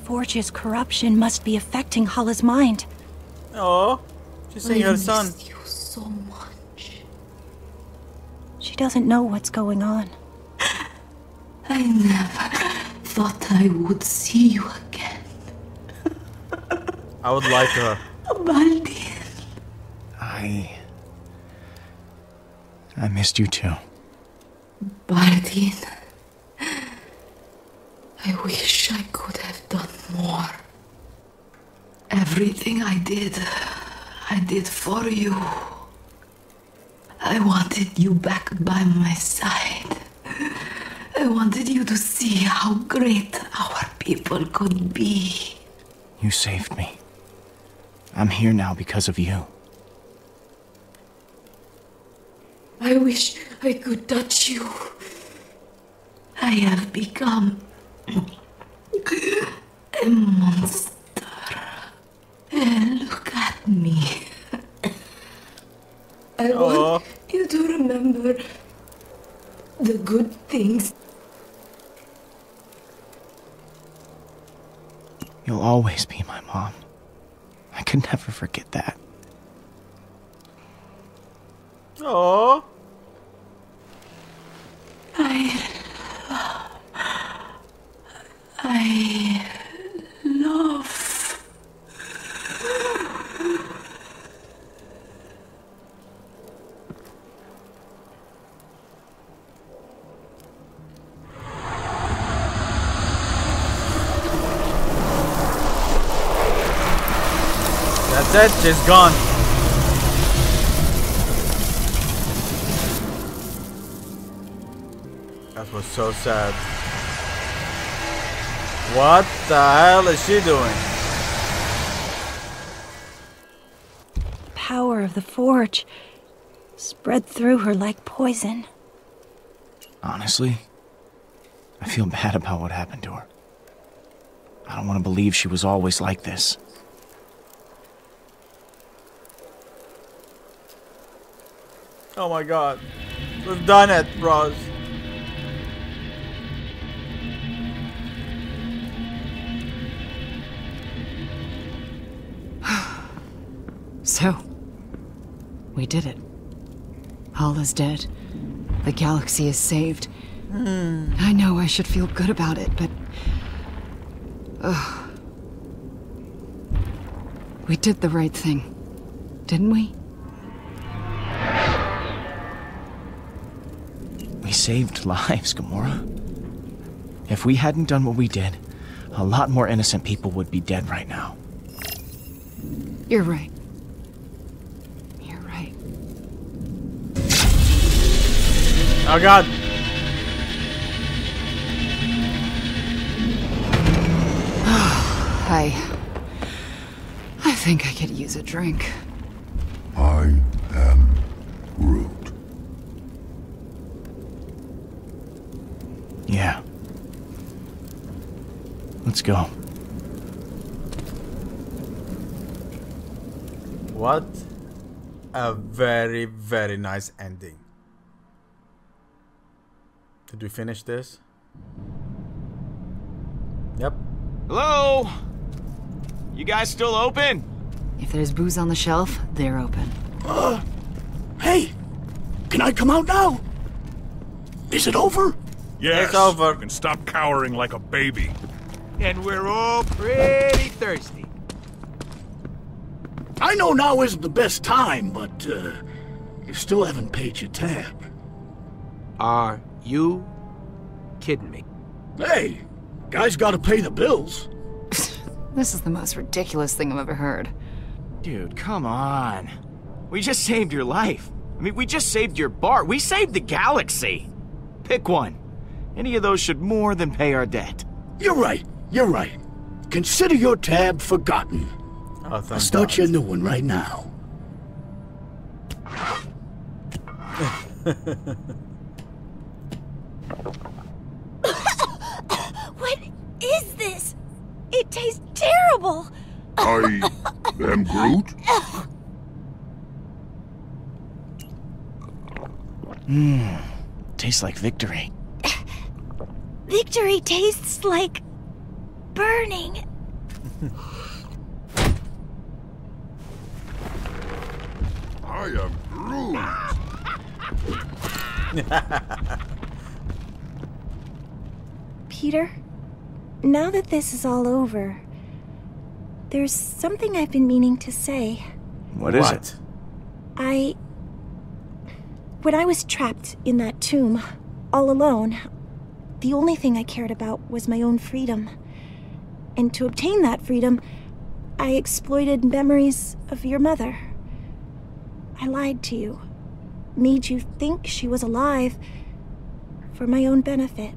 Forge's corruption must be affecting Hala's mind. Oh, she's seeing I her miss son. you so much. She doesn't know what's going on. I never thought I would see you again. I would like to her. Baldin. I. I missed you too. Bardin. I wish I could have done more. Everything I did, I did for you. I wanted you back by my side. I wanted you to see how great our people could be. You saved me. I'm here now because of you. I wish I could touch you. I have become a monster. And look at me. I want you to remember the good things. You'll always be my mom. I could never forget that. Oh. I. I love. That's it. She's gone. That was so sad. What the hell is she doing? Power of the Forge spread through her like poison. Honestly, I feel bad about what happened to her. I don't want to believe she was always like this. Oh my god. We've done it, bros. So, we did it. Hala's dead. The galaxy is saved. Hmm. I know I should feel good about it, but. Ugh. We did the right thing, didn't we? Saved lives, Gamora. If we hadn't done what we did, a lot more innocent people would be dead right now. You're right. You're right. Oh god. I. I think I could use a drink. I am Groot. Yeah. Let's go. What a very, very nice ending. Did we finish this? Yep. Hello? You guys still open? If there's booze on the shelf, they're open. Uh, hey, can I come out now? Is it over? Yes. It's over. You can stop cowering like a baby. And we're all pretty thirsty. I know now isn't the best time, but uh, you still haven't paid your tab. Are you kidding me? Hey, guys gotta pay the bills. This is the most ridiculous thing I've ever heard. Dude, come on. We just saved your life. I mean, we just saved your bar. We saved the galaxy. Pick one. Any of those should more than pay our debt. You're right. You're right. Consider your tab forgotten. Oh, thank I'll start God. you a new one right now. What is this? It tastes terrible. I am Groot? Mmm. Tastes like victory. Victory tastes like burning. I am Groot. Peter, now that this is all over, there's something I've been meaning to say. What is it? I. When I was trapped in that tomb, all alone, the only thing I cared about was my own freedom. And to obtain that freedom, I exploited memories of your mother. I lied to you, made you think she was alive for my own benefit.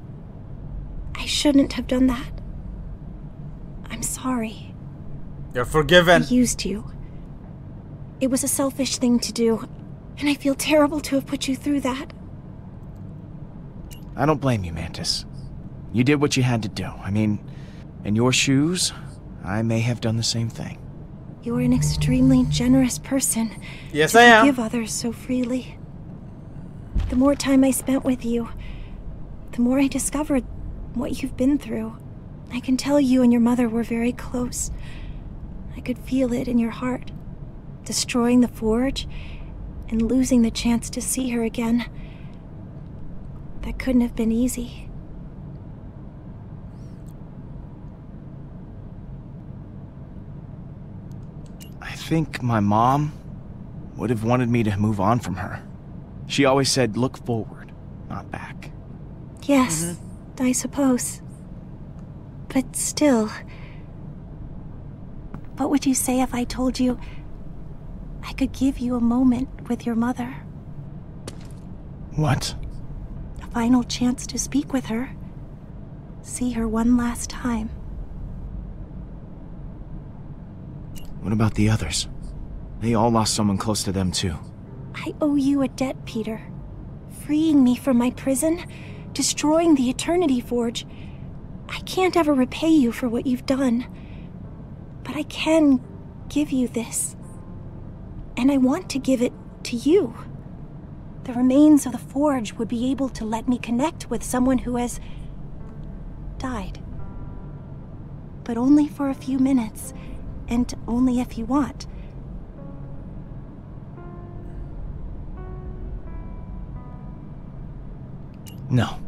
I shouldn't have done that. I'm sorry. You're forgiven. I used you. It was a selfish thing to do, and I feel terrible to have put you through that. I don't blame you, Mantis. You did what you had to do. I mean, in your shoes, I may have done the same thing. You're an extremely generous person. Yes, I am. Give others so freely. The more time I spent with you, the more I discovered what you've been through. I can tell you and your mother were very close. I could feel it in your heart. Destroying the forge and losing the chance to see her again. That couldn't have been easy. I think my mom would have wanted me to move on from her. She always said, look forward, not back. Yes, mm-hmm. I suppose. But still. What would you say if I told you I could give you a moment with your mother? What? A final chance to speak with her. See her one last time. What about the others? They all lost someone close to them, too. I owe you a debt, Peter. Freeing me from my prison, destroying the Eternity Forge. I can't ever repay you for what you've done. But I can give you this. And I want to give it to you. The remains of the Forge would be able to let me connect with someone who has died. But only for a few minutes, and only if you want. No.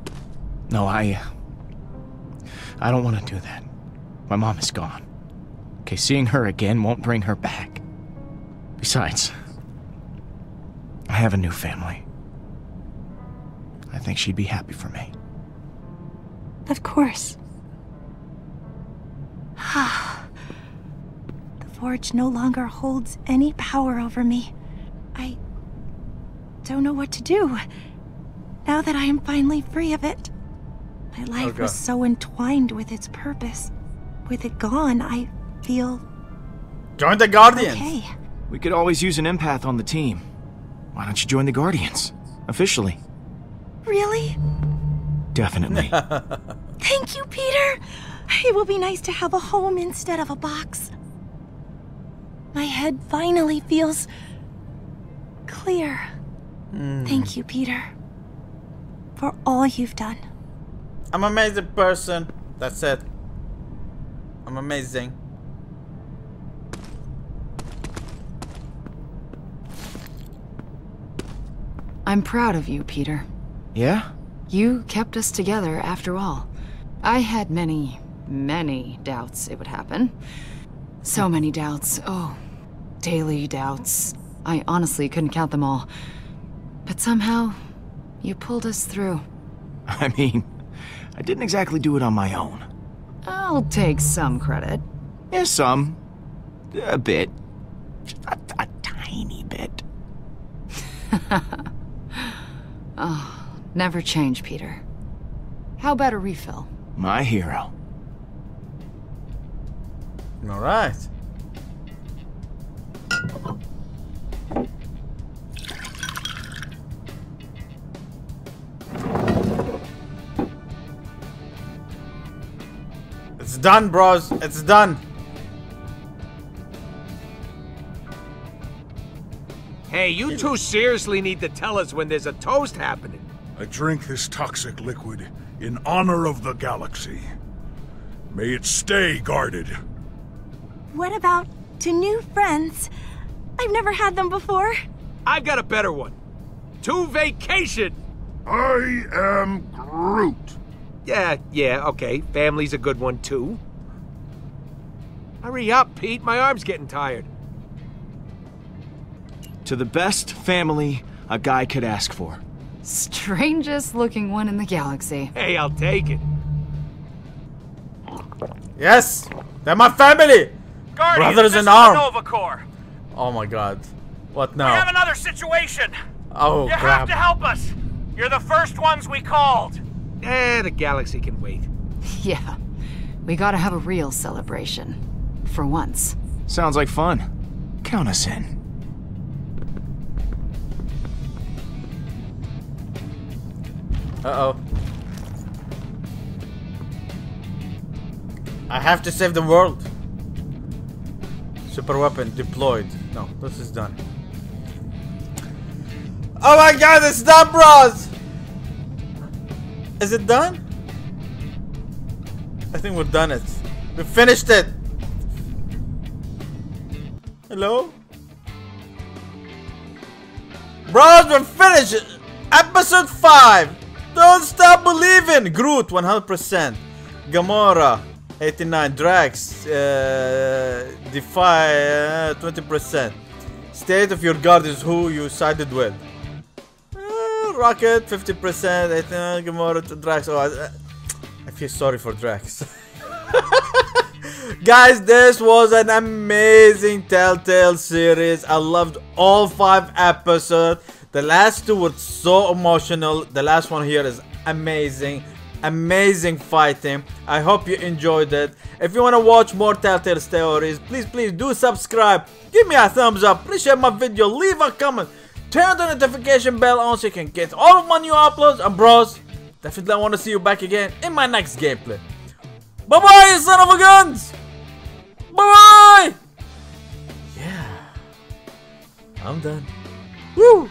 No, I. Uh, I don't want to do that. My mom is gone. Okay, seeing her again won't bring her back. Besides, I have a new family. I think she'd be happy for me. Of course. the Forge no longer holds any power over me. I don't know what to do. Now that I am finally free of it. My life Okay. was so entwined with its purpose. With it gone, I feel Join the Guardians. okay. We could always use an empath on the team. Why don't you join the Guardians? Officially. Really? Definitely. Thank you, Peter. It will be nice to have a home instead of a box. My head finally feels clear. Hmm. Thank you, Peter, for all you've done. I'm an amazing person. That's it. I'm amazing. I'm proud of you, Peter. yeah? You kept us together after all. I had many, many doubts it would happen. So many doubts. Oh, daily doubts. I honestly couldn't count them all. But somehow, you pulled us through. I mean, I didn't exactly do it on my own. I'll take some credit. Yeah, some. A bit. A, a tiny bit. oh, never change, Peter. How about a refill? My hero. All right. It's done, bros. It's done. Hey, you two seriously need to tell us when there's a toast happening. I drink this toxic liquid in honor of the galaxy. May it stay guarded. What about to new friends? I've never had them before. I've got a better one. To vacation! I am Groot. Yeah, yeah, okay. Family's a good one, too. Hurry up, Pete. My arm's getting tired. To the best family a guy could ask for. Strangest looking one in the galaxy. Hey, I'll take it. Yes, they're my family. Guardians, Brothers in arms. Nova Corps. Oh my God. What now? We have another situation. Oh you crap. have to help us. You're the first ones we called. Eh, the galaxy can wait. Yeah, we gotta have a real celebration. For once. Sounds like fun. Count us in. Uh oh. I have to save the world. Super weapon deployed. No, this is done. Oh my god, it's done, bros! Is it done? I think we've done it. We finished it. Hello? Bros, we're finished. Episode 5. Don't stop believing. Groot, 100%. Gamora, 89. Drax uh, Defy, uh, 20%. State of your guard is who you sided with. Uh, Rocket, 50%. 89. Gamora, to Drax. Oh, I, I feel sorry for Drax Guys, this was an amazing Telltale series. I loved all five episodes. The last two were so emotional. The last one here is amazing. Amazing fighting. I hope you enjoyed it. If you want to watch more Telltale stories, please, please do subscribe. Give me a thumbs up. Please share my video. Leave a comment. Turn the notification bell on so you can get all of my new uploads. And bros, definitely I want to see you back again in my next gameplay. Bye bye, son of a guns! Bye bye! Yeah. I'm done. Woo!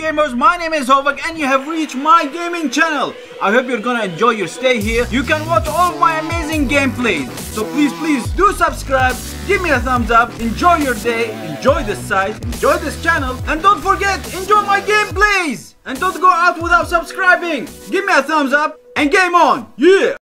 Gamers, my name is Hovac and you have reached my gaming channel. I hope you're gonna enjoy your stay here. You can watch all my amazing gameplays. So please, please do subscribe, give me a thumbs up, enjoy your day, enjoy this site, enjoy this channel, and don't forget, enjoy my gameplays! And don't go out without subscribing. Give me a thumbs up and game on. Yeah!